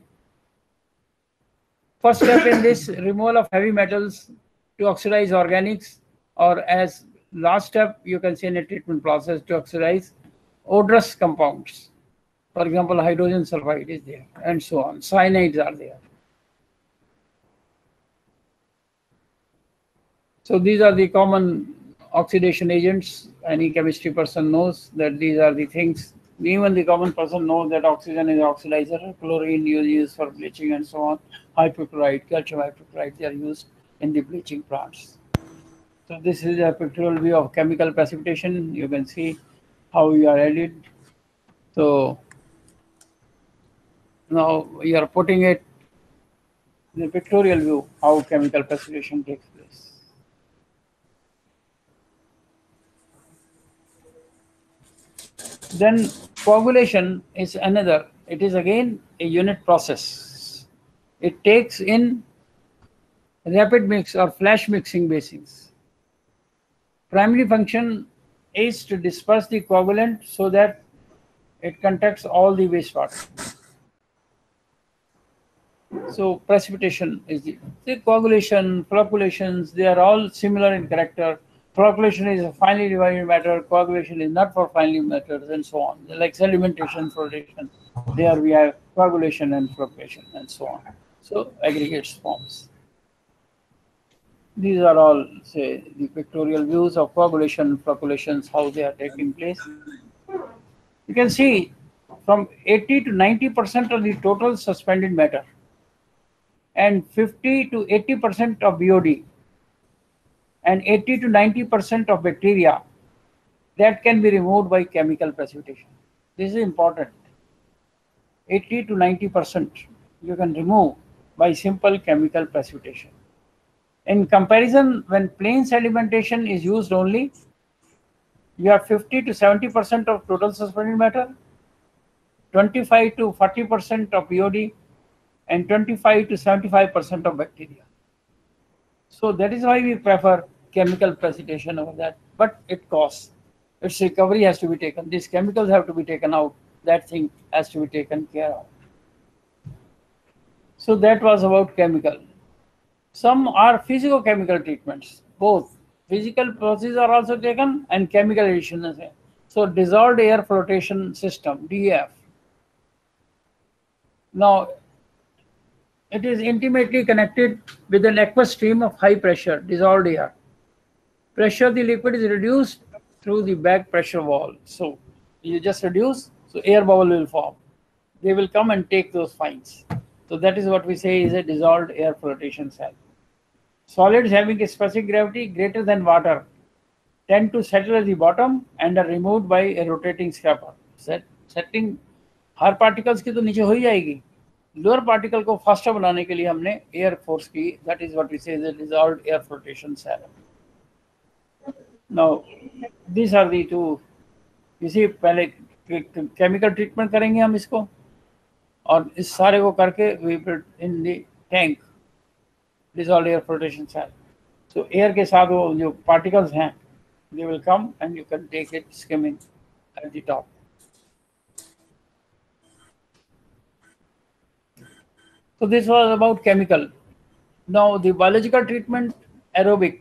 first step in this *coughs* removal of heavy metals to oxidize organics or as last step you can say in a treatment process to oxidize odorous compounds. For example, hydrogen sulfide is there and so on. Cyanides are there. So these are the common oxidation agents. Any chemistry person knows that these are the things. Even the common person knows that oxygen is oxidizer, chlorine you use for bleaching and so on. Hypochlorite, calcium hypochlorite, they are used in the bleaching plants. So this is a pictorial view of chemical precipitation. You can see how you are added. So now you are putting it in the pictorial view how chemical precipitation takes Then coagulation is another. It is again a unit process. it takes in rapid mix or flash mixing basins. Primary function is to disperse the coagulant so that it contacts all the wastewater. So precipitation is the, the coagulation, flocculations, they are all similar in character. Flocculation is a finely divided matter, coagulation is not for finely matters, and so on. Like sedimentation, flotation, there we have coagulation and flocculation, and so on. So aggregates forms. These are all, say, the pictorial views of coagulation, flocculations, how they are taking place. You can see from 80 to 90% of the total suspended matter and 50 to 80% of BOD and 80 to 90% of bacteria that can be removed by chemical precipitation. This is important. 80 to 90% you can remove by simple chemical precipitation. In comparison, when plain sedimentation is used only, you have 50 to 70% of total suspended matter, 25 to 40% of BOD, and 25 to 75% of bacteria. So that is why we prefer chemical precipitation over that, but it costs. Its recovery has to be taken. These chemicals have to be taken out. That thing has to be taken care of. So that was about chemical. Some are physicochemical treatments, both. Physical processes are also taken and chemical addition. So dissolved air flotation system, DAF. Now, it is intimately connected with an aqueous stream of high pressure, dissolved air. Pressure of the liquid is reduced through the back pressure valve. So you just reduce, so air bubble will form. They will come and take those fines. So that is what we say is a dissolved air flotation cell. Solids having a specific gravity greater than water tend to settle at the bottom and are removed by a rotating scraper. Set, setting her particles की तो नीचे हो ही जाएगी lower particle को faster बनाने के लिए हमने एयर फोर्स की that is what we say dissolved air flotation cell now this are the to इसी पहले केमिकल ट्रीटमेंट करेंगे हम इसको और इस सारे को करके we in the tank dissolved air flotation cell. So air के साथ वो जो पार्टिकल्स हैं, they will come and you can take it skimming at the top. So this was about chemical. Now the biological treatment, aerobic.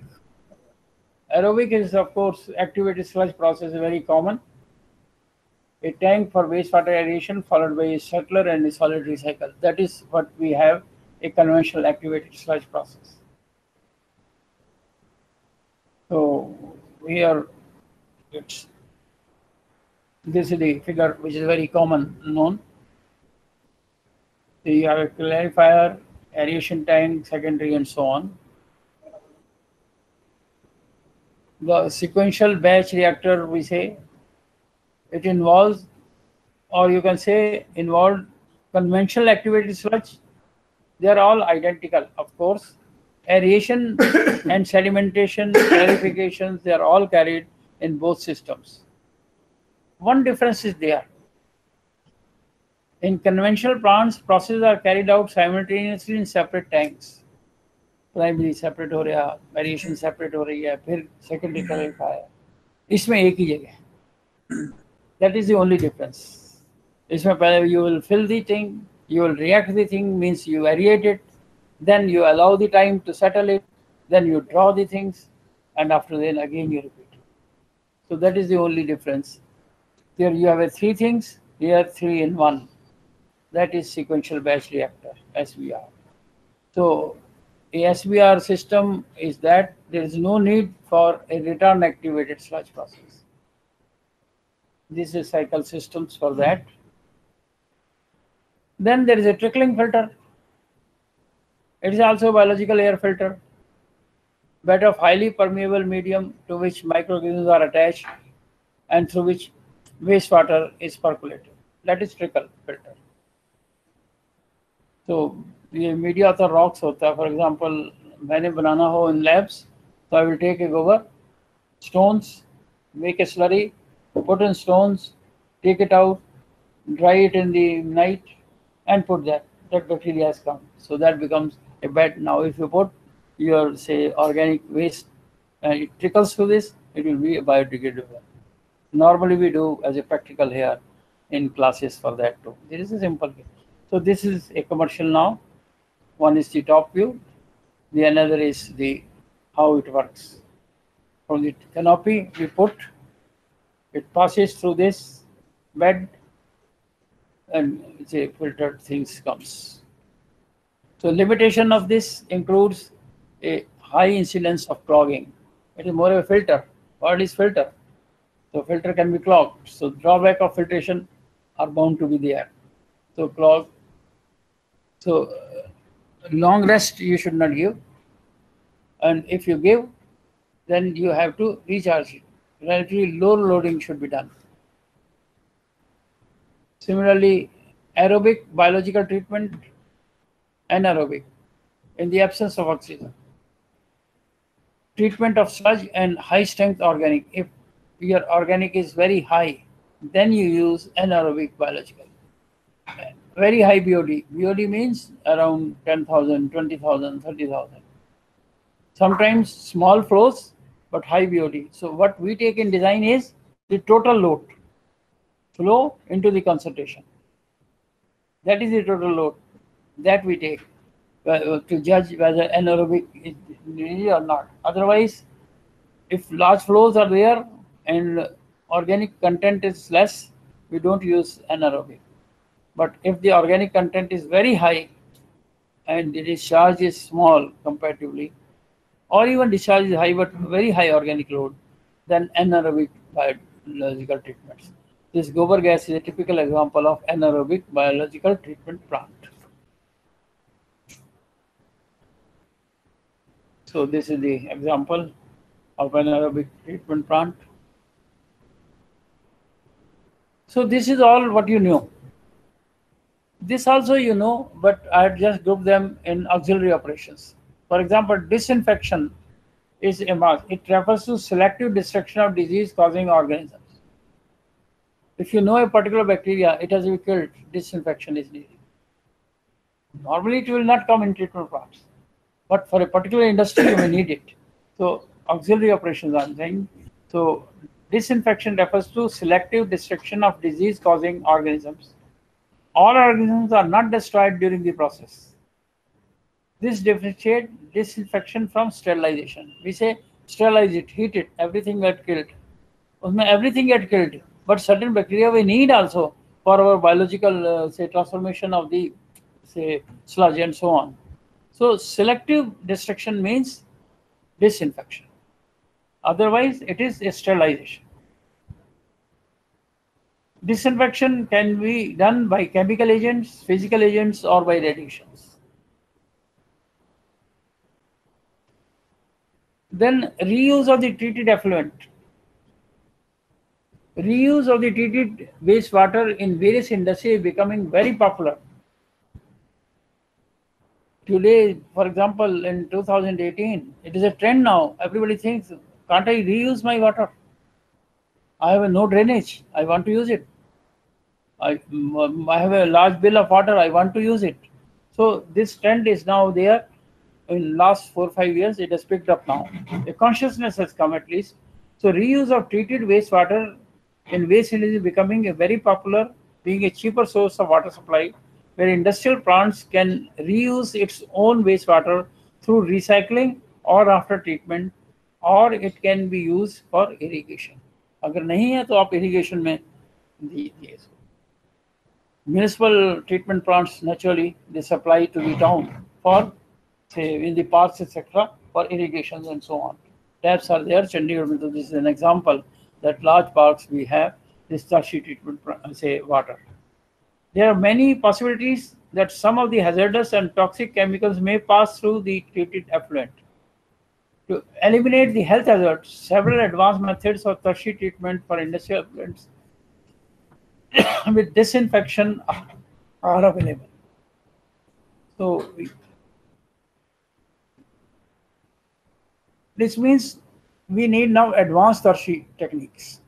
Aerobic is of course activated sludge process very common. A tank for wastewater aeration followed by a settler and a solid recycle. That is what we have a conventional activated sludge process. So here it's this is the figure which is very common known. So you have a clarifier, aeration tank, secondary, and so on. The sequential batch reactor, we say, it involves, or you can say, involved conventional activated sludge they are all identical, of course. Aeration *coughs* and sedimentation, clarifications, they are all carried in both systems. One difference is there. In conventional plants, processes are carried out simultaneously in separate tanks. Primary separate हो रहा variation separate हो रही है फिर secondary clarifier इसमें एक ही जगह that is the only difference इसमें पहले you will fill the thing you will react the thing means you aerate it then you allow the time to settle it then you draw the things and after then again you repeat so that is the only difference here you have a three things here three in one that is sequential batch reactor SBR so a SBR system is that there is no need for a return activated sludge process this is cycle systems for that then there is a trickling filter. It is also a biological air filter, bed of highly permeable medium to which microorganisms are attached and through which wastewater is percolated. That is trickle filter. तो ये media तो rocks होता है. For example मैंने बनाना हो इन labs तो I will take a गोबर stones make a slurry put in stones take it out dry it in the night and put that that bacteria has come so that becomes a bed now if you put your say organic waste and it trickles to this it will be biodegradable normally we do as a practical here in classes for that to this is a simple thing So this is a commercial now. One is the top view, the another is the how it works. From the canopy we put, it passes through this bed and say filtered things comes. So limitation of this includes a high incidence of clogging. It is more of a filter. What is filter? So filter can be clogged. So drawback of filtration are bound to be there. So clog. So long rest you should not give. And if you give, then you have to recharge. Relatively low loading should be done. Similarly, aerobic biological treatment, anaerobic, in the absence of oxygen. Treatment of sludge and high strength organic. If your organic is very high, then you use anaerobic biological. Very high BOD. BOD means around 10,000, 20,000, 30,000. Sometimes small flows, but high BOD. So what we take in design is the total load flow into the concentration. That is the total load that we take uh, to judge whether anaerobic is needed or not. Otherwise, if large flows are there and organic content is less, we don't use anaerobic. But if the organic content is very high and the discharge is small comparatively, or even discharge is high but very high organic load, then anaerobic biological treatments. This gobar gas is a typical example of anaerobic biological treatment plant. So this is the example of anaerobic treatment plant. So this is all what you know. This also you know, but I just grouped them in auxiliary operations. For example, disinfection is mass. It refers to selective destruction of disease-causing organisms. If you know a particular bacteria, it has to be killed, disinfection is needed. Normally, it will not come in treatment plants, but for a particular industry, you may need it. So, auxiliary operations, I'm saying. So, disinfection refers to selective destruction of disease-causing organisms. All organisms are not destroyed during the process. This differentiates disinfection from sterilization. We say sterilize it, heat it, everything get killed. Everything get killed but certain bacteria we need also for our biological uh, say transformation of the say sludge and so on so selective destruction means disinfection otherwise it is sterilization disinfection can be done by chemical agents physical agents or by radiations then reuse of the treated effluent reuse of the treated wastewater in various industries is becoming very popular. Today, for example, in 2018, it is a trend now. Everybody thinks, can't I reuse my water? I have no drainage. I want to use it. I, I have a large bill of water. I want to use it. So this trend is now there. In last four five years, it has picked up now. A consciousness has come at least. So reuse of treated wastewater in waste energy becoming a very popular, being a cheaper source of water supply, where industrial plants can reuse its own wastewater through recycling or after treatment, or it can be used for irrigation. अगर नहीं है तो आप irrigation में दीजिए इसको municipal treatment plants naturally they supply to the town for say in the parks etc for irrigation and so on taps are there chandigarh this is an example that large parks we have this tertiary treatment, uh, say water. There are many possibilities that some of the hazardous and toxic chemicals may pass through the treated effluent. To eliminate the health hazards, several advanced methods of tertiary treatment for industrial effluents *coughs* with disinfection are available. So, this means we need now advanced tertiary techniques.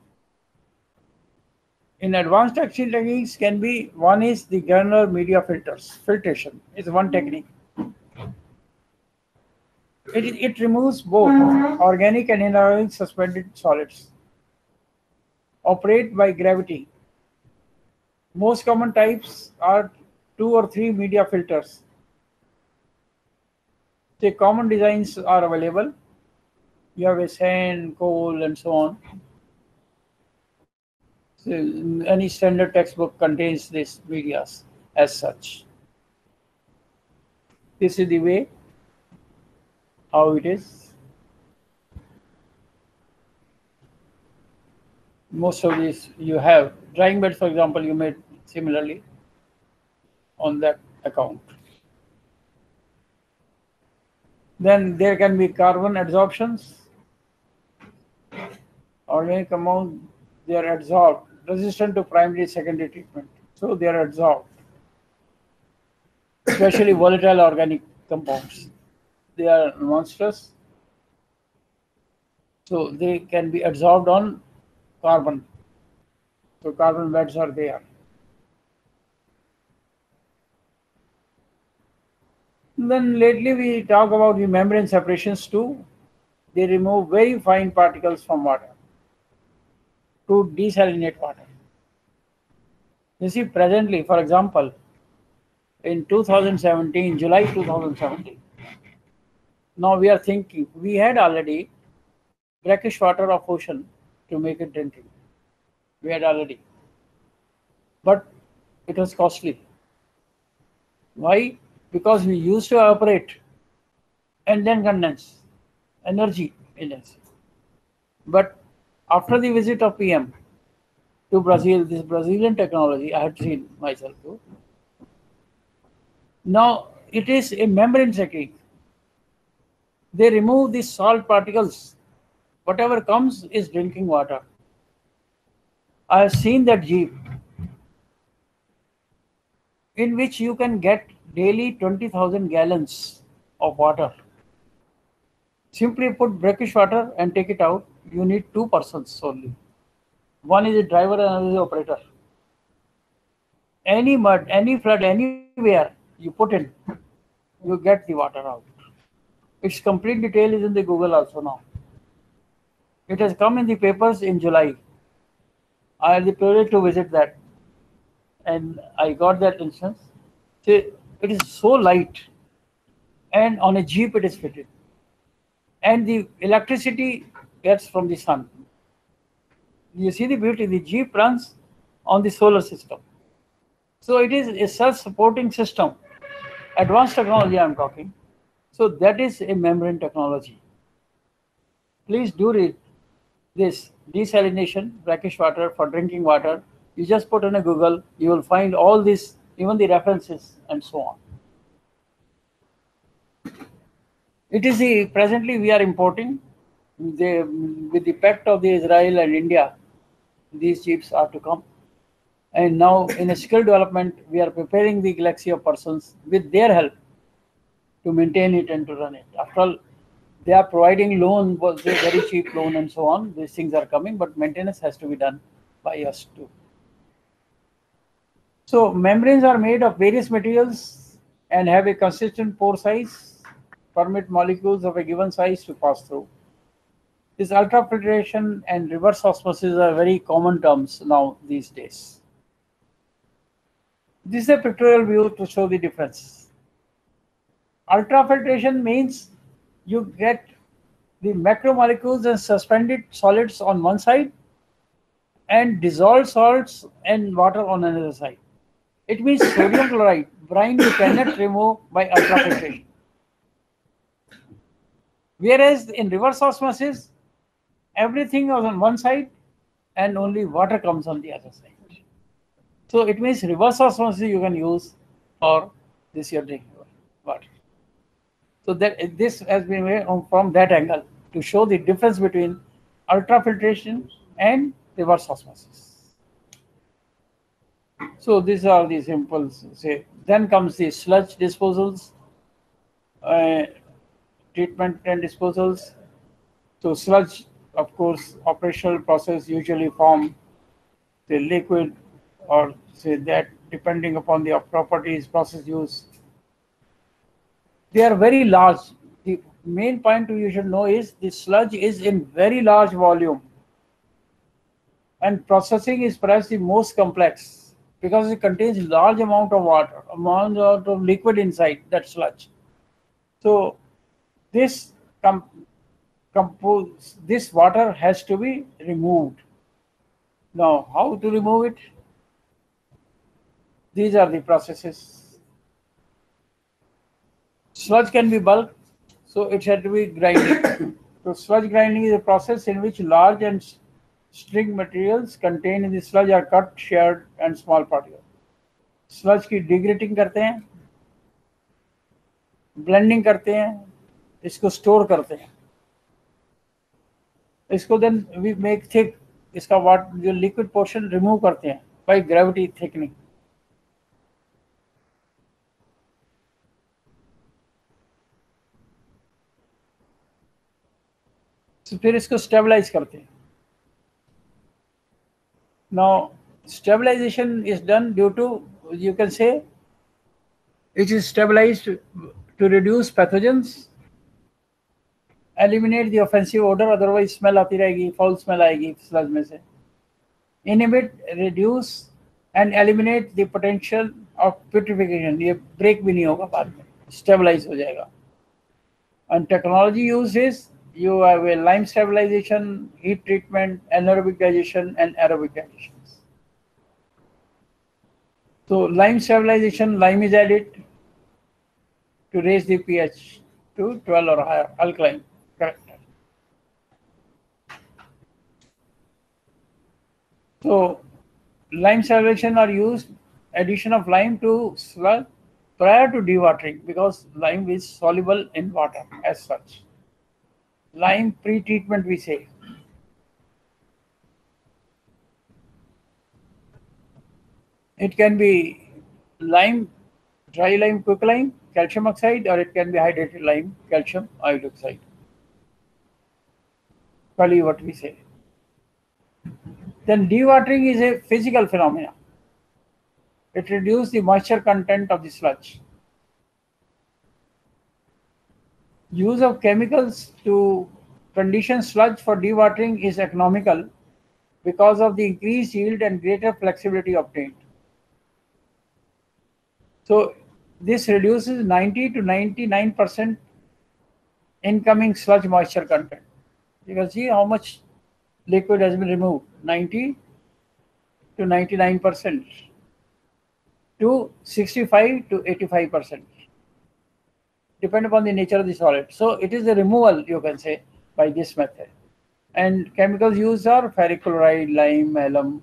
in advanced extraction techniques can be one is the granular media filters filtration is one technique it, it removes both mm-hmm. organic and inorganic suspended solids operate by gravity most common types are two or three media filters the common designs are available you have a sand coal and so on so any standard textbook contains these medias as such. This is the way how it is. Most of these you have drying beds, for example, you made similarly on that account. Then there can be carbon adsorptions. Organic amount they are adsorbed resistant to primary secondary treatment. So they are absorbed, especially volatile organic compounds. They are monstrous. So they can be absorbed on carbon. So carbon beds are there. then lately we talk about the membrane separations too. They remove very fine particles from water to desalinate water. You see, presently, for example, in 2017, July 2017, now we are thinking, we had already brackish water of ocean to make it drinking. We had already. But it was costly. Why? Because we used to evaporate and then condense energy in it. But after the visit of PM to Brazil, this Brazilian technology I had seen myself too. Now it is a membrane technique. They remove the salt particles. Whatever comes is drinking water. I have seen that jeep in which you can get daily 20,000 gallons of water. Simply put brackish water and take it out you need two persons only. One is a driver and another is the operator. Any mud, any flood, anywhere you put in, you get the water out. Its complete detail is in the Google also now. It has come in the papers in July. I had the privilege to visit that. And I got that instance. It is so light. And on a jeep it is fitted. And the electricity gets from the sun. You see the beauty, the Jeep runs on the solar system. So it is a self-supporting system. Advanced technology I'm talking. So that is a membrane technology. Please do read this desalination, brackish water for drinking water. You just put in a Google, you will find all this, even the references and so on. It is the presently we are importing they, with the pact of the Israel and India, these chips are to come. And now in a skill development, we are preparing the galaxy of persons with their help to maintain it and to run it. After all, they are providing loan, was a very cheap loan and so on. These things are coming, but maintenance has to be done by us too. So membranes are made of various materials and have a consistent pore size, permit molecules of a given size to pass through. This ultrafiltration and reverse osmosis are very common terms now these days. This is a pictorial view to show the difference. Ultrafiltration means you get the macromolecules and suspended solids on one side and dissolved salts and water on another side. It means sodium *coughs* chloride, brine you cannot remove by ultrafiltration. Whereas in reverse osmosis, everything was on one side and only water comes on the other side. So it means reverse osmosis you can use for this you're drinking. So that this has been made from that angle to show the difference between ultrafiltration and reverse osmosis. So these are the simple say. Then comes the sludge disposals, uh, treatment and disposals. So sludge of course, operational process usually form the liquid or say that depending upon the properties, process use. They are very large. The main point you should know is the sludge is in very large volume and processing is perhaps the most complex because it contains large amount of water, amount of liquid inside that sludge. So this com compose this water has to be removed. Now, how to remove it? These are the processes. Sludge can be bulk, so it had to be grinding. so sludge grinding is a process in which large and string materials contained in the sludge are cut, shared, and small particles. Sludge की डिग्रेटिंग करते हैं blending करते हैं इसको store करते हैं इसको then we make thick इसका वाट जो लिक्विड पोर्शन रिमूव करते हैं बाई ग्रेविटी थिकनिंग फिर इसको स्टेबलाइज करते हैं। Now stabilisation is done due to you can say it is stabilise to reduce pathogens eliminate the odour otherwise smell आती रहेगी फॉल स्मेल आएगी स्लज में से। Eliminate reduce and eliminate the potential of putrefaction ये break भी नहीं होगा बाद में। स्टेबलाइज हो जाएगा। And technology use is you have a lime stabilization, heat treatment, anaerobic digestion, and aerobic digestion. So lime stabilization, lime is added to raise the pH to 12 or higher, alkaline character. So lime stabilization are used, addition of lime to sludge prior to dewatering because lime is soluble in water as such lime pre-treatment we say. It can be lime, dry lime, quick lime, calcium oxide, or it can be hydrated lime, calcium hydroxide. Probably what we say. Then dewatering is a physical phenomenon. It reduces the moisture content of the sludge. Use of chemicals to condition sludge for dewatering is economical because of the increased yield and greater flexibility obtained. So this reduces 90 to 99% incoming sludge moisture content. You can see how much liquid has been removed, 90 to 99% to 65 to 85% depend upon the nature of the solid. So it is a removal, you can say, by this method. And chemicals used are ferric chloride, lime, alum,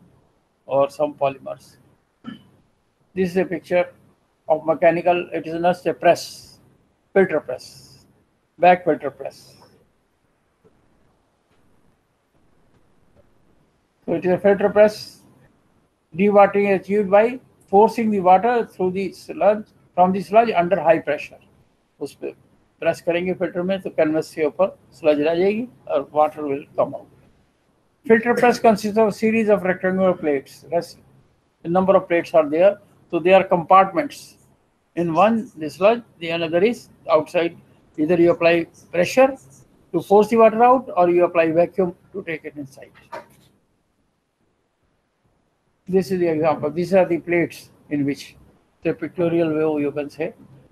or some polymers. This is a picture of mechanical, it is not a press, filter press, back filter press. So it is a filter press. Dewatering is achieved by forcing the water through the sludge from the sludge under high pressure. उस पर press करेंगे filter में तो canvas के ऊपर sludge रह जाएगी और water will come out filter press consist of series of rectangular plates number of plates are there तो they are compartments in one this sludge the is outside इधर you apply pressure to force the out और you apply vacuum to take it inside This is the example. These are the plates in which the pictorial wave you can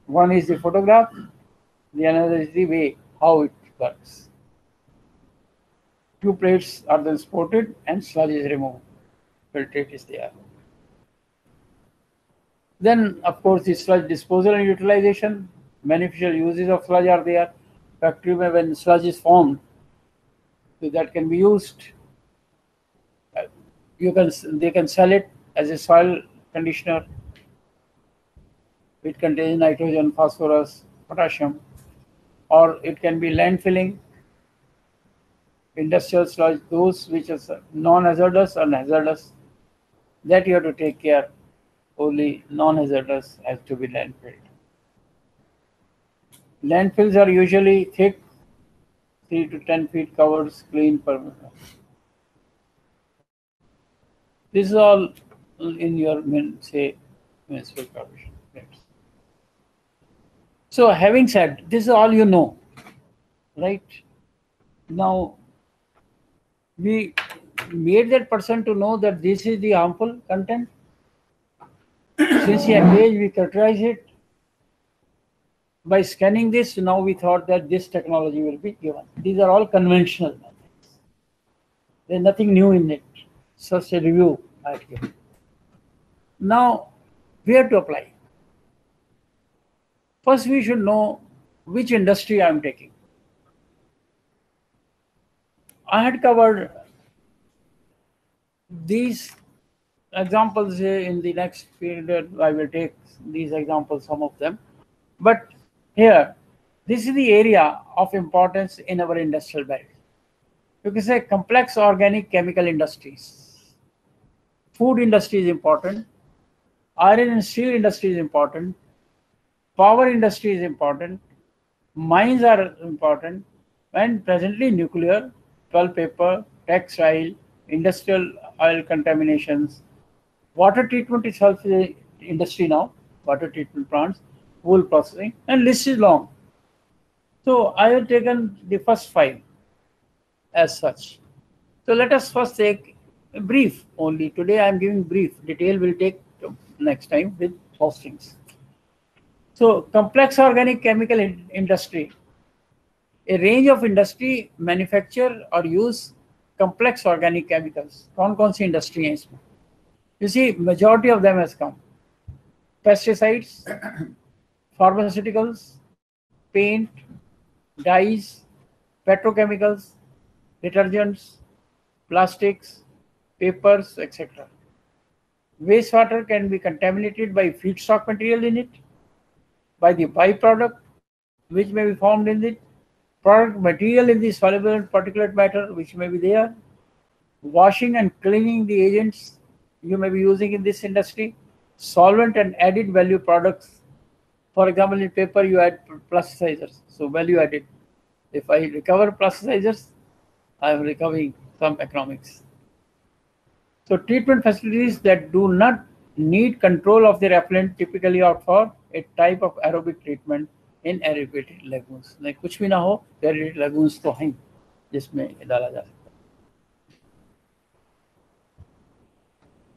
one is the photograph, the another is the way how it works. Two plates are then sported and sludge is removed. Filtrate is there. Then, of course, the sludge disposal and utilization. Beneficial uses of sludge are there. Factory when sludge is formed, so that can be used. Uh, you can they can sell it as a soil conditioner it contains nitrogen, phosphorus, potassium, or it can be landfilling, industrial sludge, those which are non-hazardous and hazardous, that you have to take care. Only non-hazardous has to be landfilled. Landfills are usually thick, 3 to 10 feet covers, clean, permanent. This is all in your say municipal corporation. So having said this is all you know, right? Now we made that person to know that this is the harmful content. Since he engaged, we characterize it. By scanning this, now we thought that this technology will be given. These are all conventional methods. There's nothing new in it. Such a review had given. Now, where to apply? First, we should know which industry I'm taking. I had covered these examples in the next period. I will take these examples, some of them. But here, this is the area of importance in our industrial belt. You can say complex organic chemical industries. Food industry is important. Iron and steel industry is important. Power industry is important. Mines are important. And presently nuclear, pulp paper, textile, industrial oil contaminations. Water treatment itself is an industry now, water treatment plants, wool processing, and list is long. So I have taken the first five as such. So let us first take brief only. Today I am giving brief. Detail will take next time with postings. So complex organic chemical in industry. A range of industry manufacture or use complex organic chemicals. कौन कौन सी industry हैं इसमें You see, majority of them has come. Pesticides, *coughs* pharmaceuticals, paint, dyes, petrochemicals, detergents, plastics, papers, etc. Wastewater can be contaminated by feedstock material in it, by the byproduct which may be formed in the product material in the soluble and particulate matter which may be there, washing and cleaning the agents you may be using in this industry, solvent and added value products. For example, in paper you add plasticizers, so value added. If I recover plasticizers, I am recovering some economics. So treatment facilities that do not need control of their effluent typically opt for a type of aerobic treatment in aerated lagoons. Like कुछ भी ना हो aerated lagoons तो हैं जिसमें डाला जा सकता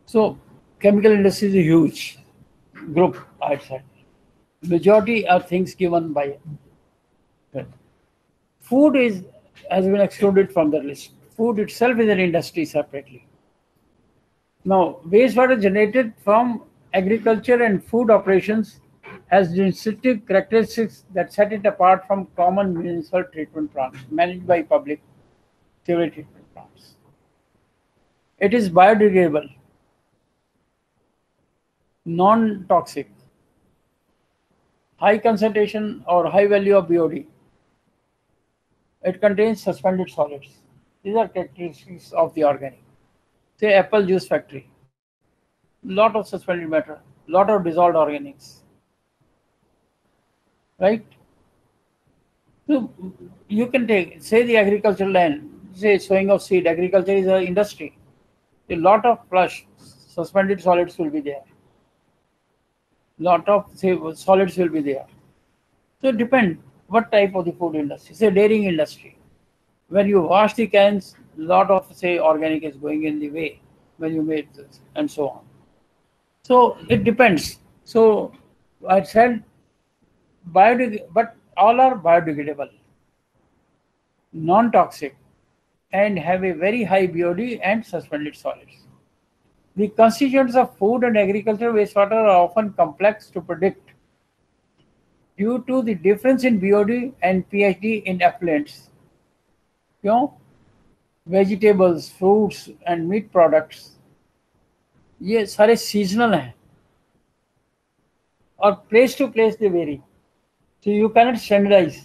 So chemical industry is a huge group outside. Majority are things given by food is has been excluded from the list. Food itself is an industry separately. Now, wastewater generated from agriculture and food operations has distinctive characteristics that set it apart from common municipal treatment plants managed by public sewage treatment plants. It is biodegradable, non-toxic, high concentration or high value of BOD. It contains suspended solids. These are characteristics of the organic. Say apple juice factory, lot of suspended matter, lot of dissolved organics right? So you can take, say the agricultural land, say sowing of seed, agriculture is an industry. A lot of flush, suspended solids will be there. Lot of say solids will be there. So it depends what type of the food industry. Say dairying industry. When you wash the cans, a lot of say organic is going in the way when you made this and so on. So it depends. So I said biodegradable, but all are biodegradable, non-toxic, and have a very high BOD and suspended solids. The constituents of food and agricultural wastewater are often complex to predict due to the difference in BOD and PhD in effluents. क्यों? Vegetables fruits and meat products ये सारे seasonal हैं। और place to place they vary so you cannot standardise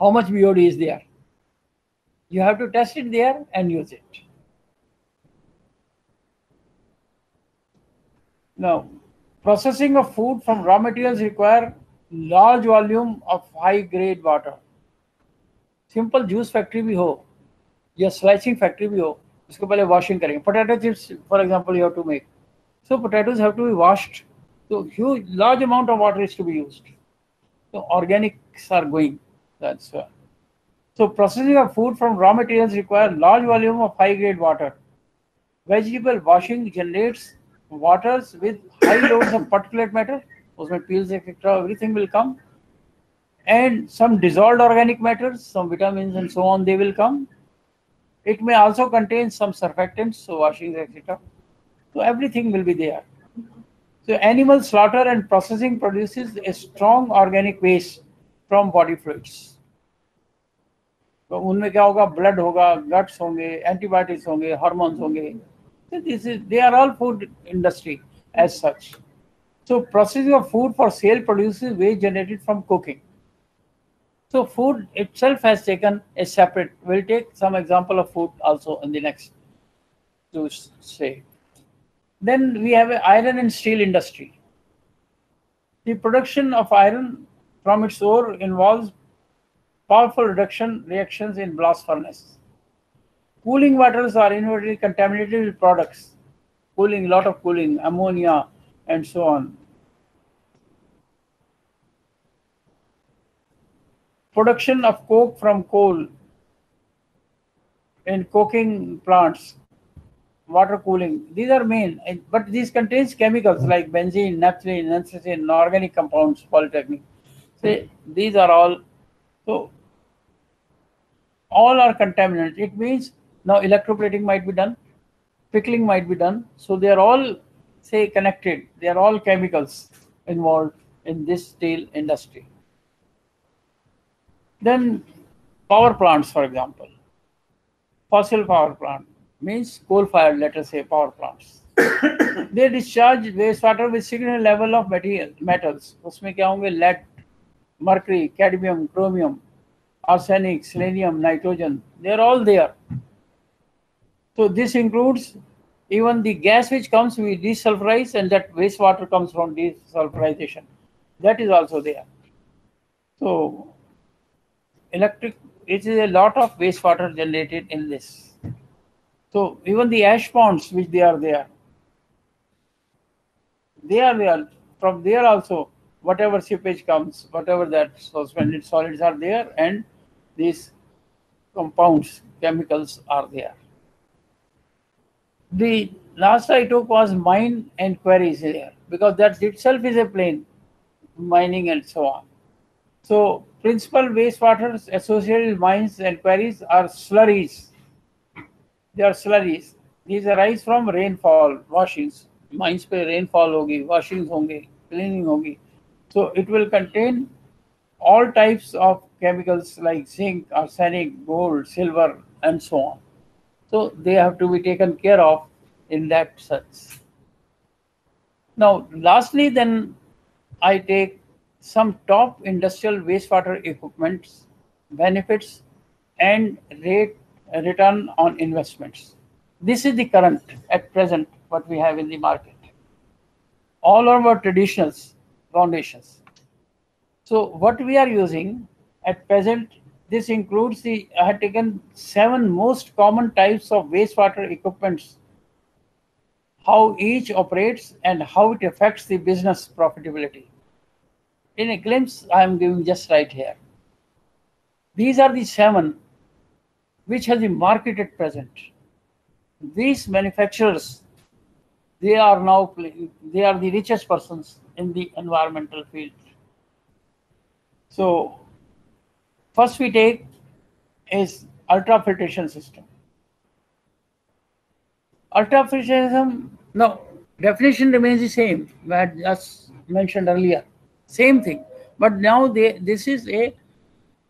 how much BOD is there you have to test it there and use it now processing of food from raw materials require large volume of high grade water simple juice factory भी हो या slicing factory भी हो, उसको पहले washing करेंगे। Potato chips for example you to make so potatoes have to huge large amount of water is to be use तो organics are going so processing of food from raw material require large volume of high grade water vegetable washing generates waters with high loads of particulate matter उसमें peels etcetera everything will come and some dissolved organic matters, some vitamins and so on, they will come. It may also contain some surfactants, so washings, etc. So everything will be there. So animal slaughter and processing produces a strong organic waste from body fluids. तो उनमें क्या होगा blood होगा guts होंगे antibiotics होंगे hormones होंगे this is they are all food industry as such so processing of food for sale produces waste generated from cooking. so food itself has taken a separate. We'll take some example of food also in the next to say. Then we have a iron and steel industry. The production of iron from its ore involves powerful reduction reactions in blast furnace. Cooling waters are inadvertently contaminated with products, cooling, lot of cooling, ammonia, and so on. Production of coke from coal in coking plants, water cooling, these are main, but these contains chemicals like benzene, naphthalene, naphthene, organic compounds, polytechnic. So these are all, so all are contaminants. It means now electroplating might be done, pickling might be done. So they are all say connected. They are all chemicals involved in this steel industry. Then power plants, for example, fossil power plant means coal-fired, let us say, power plants. *coughs* they discharge wastewater with significant level of material metals. उसमें क्या होंगे lead, mercury, cadmium, chromium, arsenic, selenium, nitrogen. They are all there. So this includes even the gas which comes we desulfurize and that wastewater comes from desulfurization that is also there so electric it is a lot of wastewater generated in this. So even the ash ponds which they are there they are there. From there also whatever seepage comes whatever that suspended solids are there and these compounds chemicals are there. The last I took was mine and quarries here because that itself is a plane, mining and so on. So Principal wastewaters associated with mines and quarries are slurries. They are slurries. These arise from rainfall, washings. Mines pe rainfall hogi, washings honge, cleaning hogi. So it will contain all types of chemicals like zinc, arsenic, gold, silver, and so on. So they have to be taken care of in that sense. Now, lastly, then I take some top industrial wastewater equipments, benefits, and rate return on investments. This is the current at present what we have in the market. All our traditionals foundations. So what we are using at present this includes the, I had taken seven most common types of wastewater equipments, how each operates and how it affects the business profitability. In a glimpse, I am giving just right here. These are the seven which has been marketed present. These manufacturers, they are now, they are the richest persons in the environmental field. So First we take is ultrafiltration system. Ultrafiltration, no, definition remains the same, I just mentioned earlier. Same thing. But now they, this is a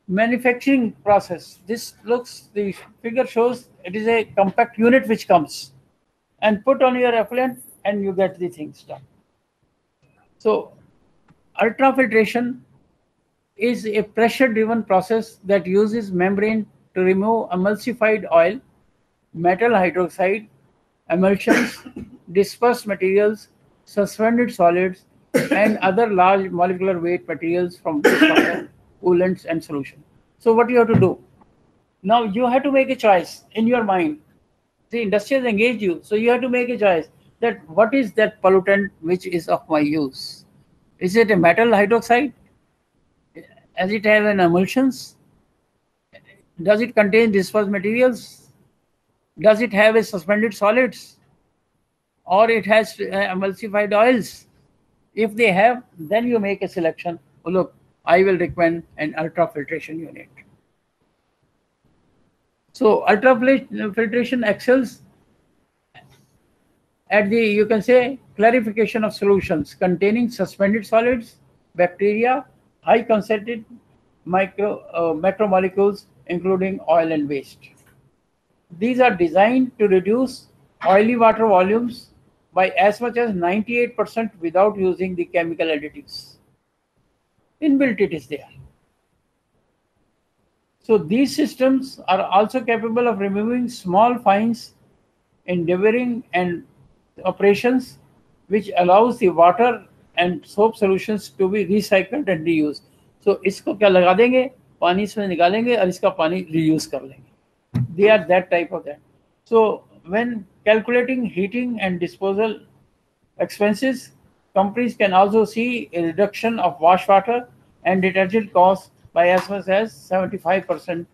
manufacturing process. This looks, the figure shows it is a compact unit which comes and put on your effluent and you get the things done. So ultrafiltration is a pressure-driven process that uses membrane to remove emulsified oil, metal hydroxide, emulsions, *coughs* dispersed materials, suspended solids, and other large molecular weight materials from *coughs* coolants and solution. So what you have to do? Now you have to make a choice in your mind. the industry has engaged you. So you have to make a choice that what is that pollutant which is of my use? Is it a metal hydroxide? Does it have an emulsions? Does it contain dispersed materials? Does it have a suspended solids? Or it has uh, emulsified oils? If they have, then you make a selection. Oh, look, I will recommend an ultrafiltration unit. So ultrafiltration excels at the, you can say, clarification of solutions containing suspended solids, bacteria, high concentrated micro uh, macromolecules, including oil and waste. These are designed to reduce oily water volumes by as much as 98% without using the chemical additives. Inbuilt it is there. So these systems are also capable of removing small fines, endeavoring and operations which allows the water and soap solutions to be recycled and reused. So इसको क्या लगा देंगे पानी इसमें निकालेंगे और इसका पानी reuse कर लेंगे they are that type of that so when calculating heating and disposal expenses companies can also see a reduction of wash water and detergent costs by as much as 75%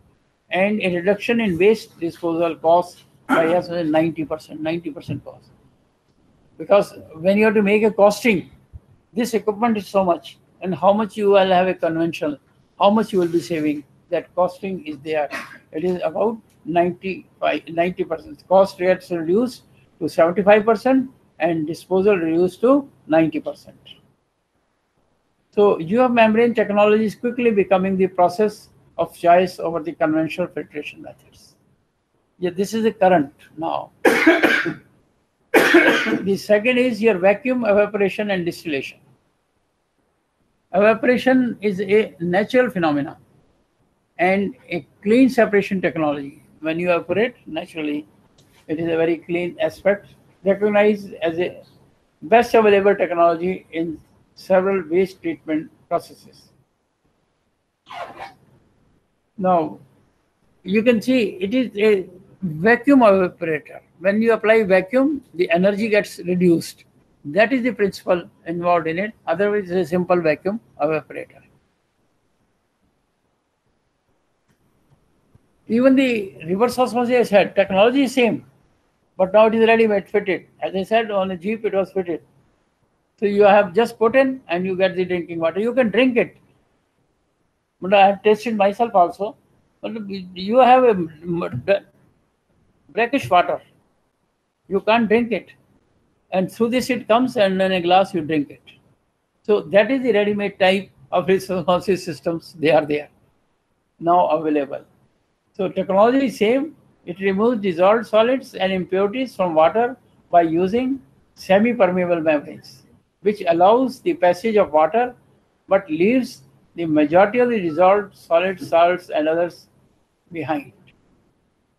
and a reduction in waste disposal costs by as much as 90%, 90% cost. Because when you have to make a costing, this equipment is so much and how much you will have a conventional, how much you will be saving, that costing is there. It is about 95, 90%. Cost rates reduced to 75% and disposal reduced to 90%. So UF membrane technology is quickly becoming the process of choice over the conventional filtration methods. Yeah, this is the current now. *coughs* the second is your vacuum evaporation and distillation. Evaporation is a natural phenomenon and a clean separation technology. When you operate naturally, it is a very clean aspect recognized as a best available technology in several waste treatment processes. Now, you can see it is a vacuum evaporator. When you apply vacuum, the energy gets reduced. That is the principle involved in it. Otherwise, it's a simple vacuum evaporator. Even the reverse osmosis had technology is same, but now it is ready-made fitted. As I said, on a Jeep it was fitted. So you have just put in and you get the drinking water. You can drink it. But I have tasted myself also. But you have a brackish water. You can't drink it. And through this it comes and in a glass you drink it. So that is the ready-made type of osmosis systems. They are there now available. So technology is same. It removes dissolved solids and impurities from water by using semi-permeable membranes which allows the passage of water but leaves the majority of the dissolved solid salts and others behind.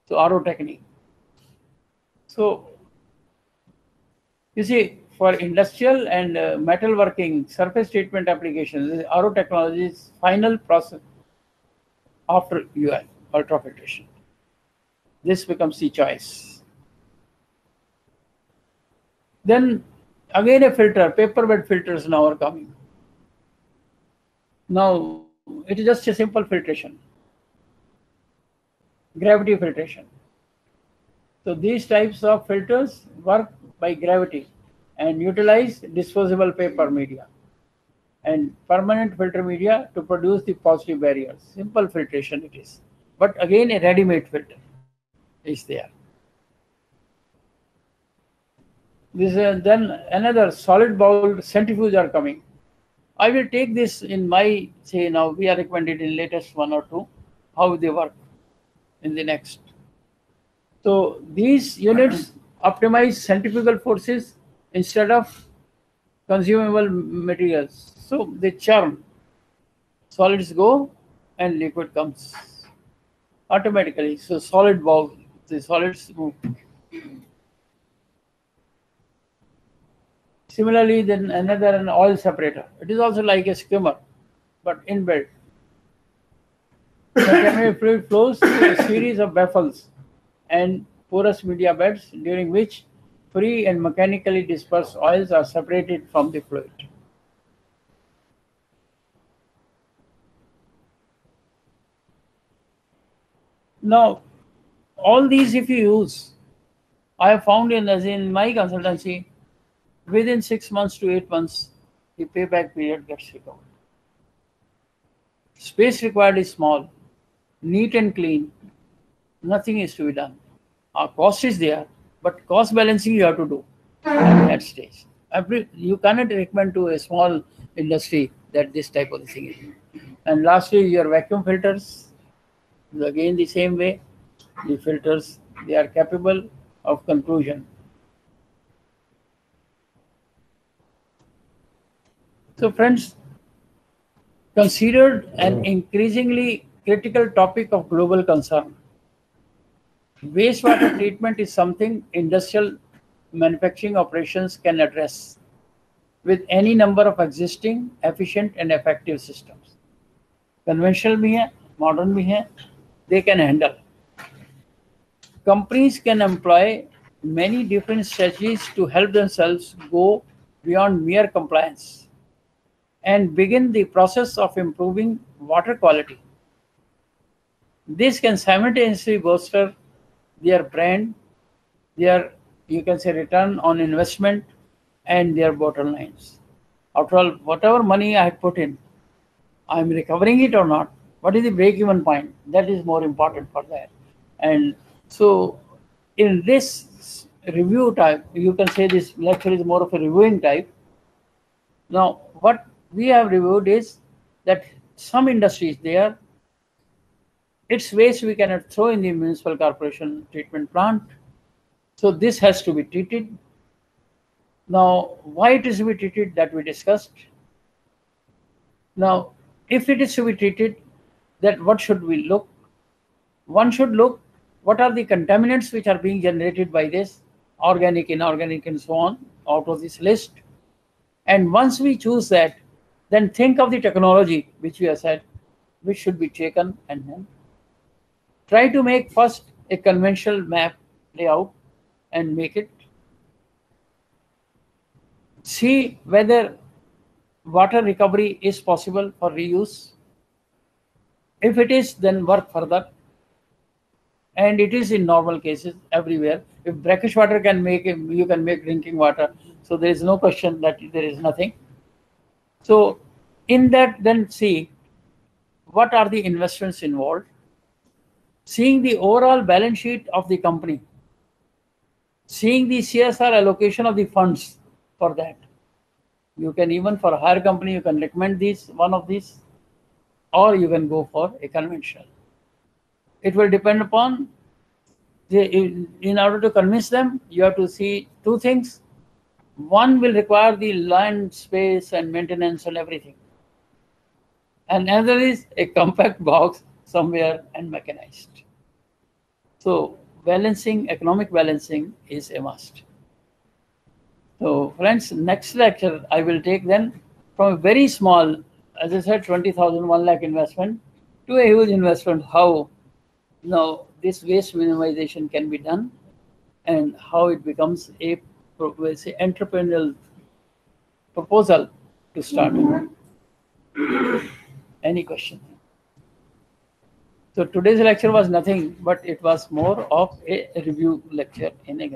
So RO technique. So you see, for industrial and uh, metalworking surface treatment applications, RO technology is final process after UI, ultrafiltration. This becomes the choice. Then Again a filter, paper bed filters now are coming. Now it is just a simple filtration, gravity filtration. So these types of filters work by gravity and utilize disposable paper media and permanent filter media to produce the positive barriers. Simple filtration it is. But again a ready-made filter is there. This uh, then another solid bowl centrifuge are coming. I will take this in my say now we are recommended in latest one or two how they work in the next. So these units *clears throat* optimize centrifugal forces instead of consumable materials. So they churn. Solids go and liquid comes automatically. So solid bowl, the solids move. Similarly, then another an oil separator. It is also like a skimmer, but inbuilt. The *coughs* fluid flows through a series of baffles and porous media beds during which free and mechanically dispersed oils are separated from the fluid. Now, all these if you use, I have found in as in my consultancy, within six months to eight months, the payback period gets recovered. Space required is small, neat and clean, nothing is to be done. Our cost is there, but cost balancing you have to do at that stage. Every, you cannot recommend to a small industry that this type of thing is. And lastly, your vacuum filters, again the same way, the filters, they are capable of conclusion. So friends, considered an hmm. increasingly critical topic of global concern. Wastewater *coughs* treatment is something industrial manufacturing operations can address with any number of existing efficient and effective systems. Conventional bhi hai, modern bhi hai, they can handle. Companies can employ many different strategies to help themselves go beyond mere compliance and begin the process of improving water quality. This can simultaneously bolster their brand, their, you can say, return on investment, and their bottom lines. After all, whatever money I put in, I'm recovering it or not. What is the break-even point? That is more important for that. And so, in this review type, you can say this lecture is more of a reviewing type. Now, what we have reviewed is that some industries there, its waste we cannot throw in the municipal corporation treatment plant. So this has to be treated. Now, why it is to be treated that we discussed. Now, if it is to be treated, that what should we look? One should look what are the contaminants which are being generated by this, organic, inorganic, and so on, out of this list. And once we choose that, then think of the technology which we have said, which should be taken and then try to make first a conventional map layout and make it. See whether water recovery is possible for reuse. If it is, then work further. And it is in normal cases everywhere. If brackish water can make, you can make drinking water. So there is no question that there is nothing. So in that, then see what are the investments involved, seeing the overall balance sheet of the company, seeing the CSR allocation of the funds for that. You can even for a higher company, you can recommend these, one of these, or you can go for a conventional. It will depend upon, the, in order to convince them, you have to see two things. One will require the land space and maintenance and everything and another is a compact box somewhere and mechanized. So balancing, economic balancing is a must. So friends, next lecture I will take then from a very small, as I said, 20,000, 1 lakh investment to a huge investment, how you know, this waste minimization can be done and how it becomes a say, entrepreneurial proposal to start. Mm-hmm. Any question? So today's lecture was nothing, but it was more of a review lecture in a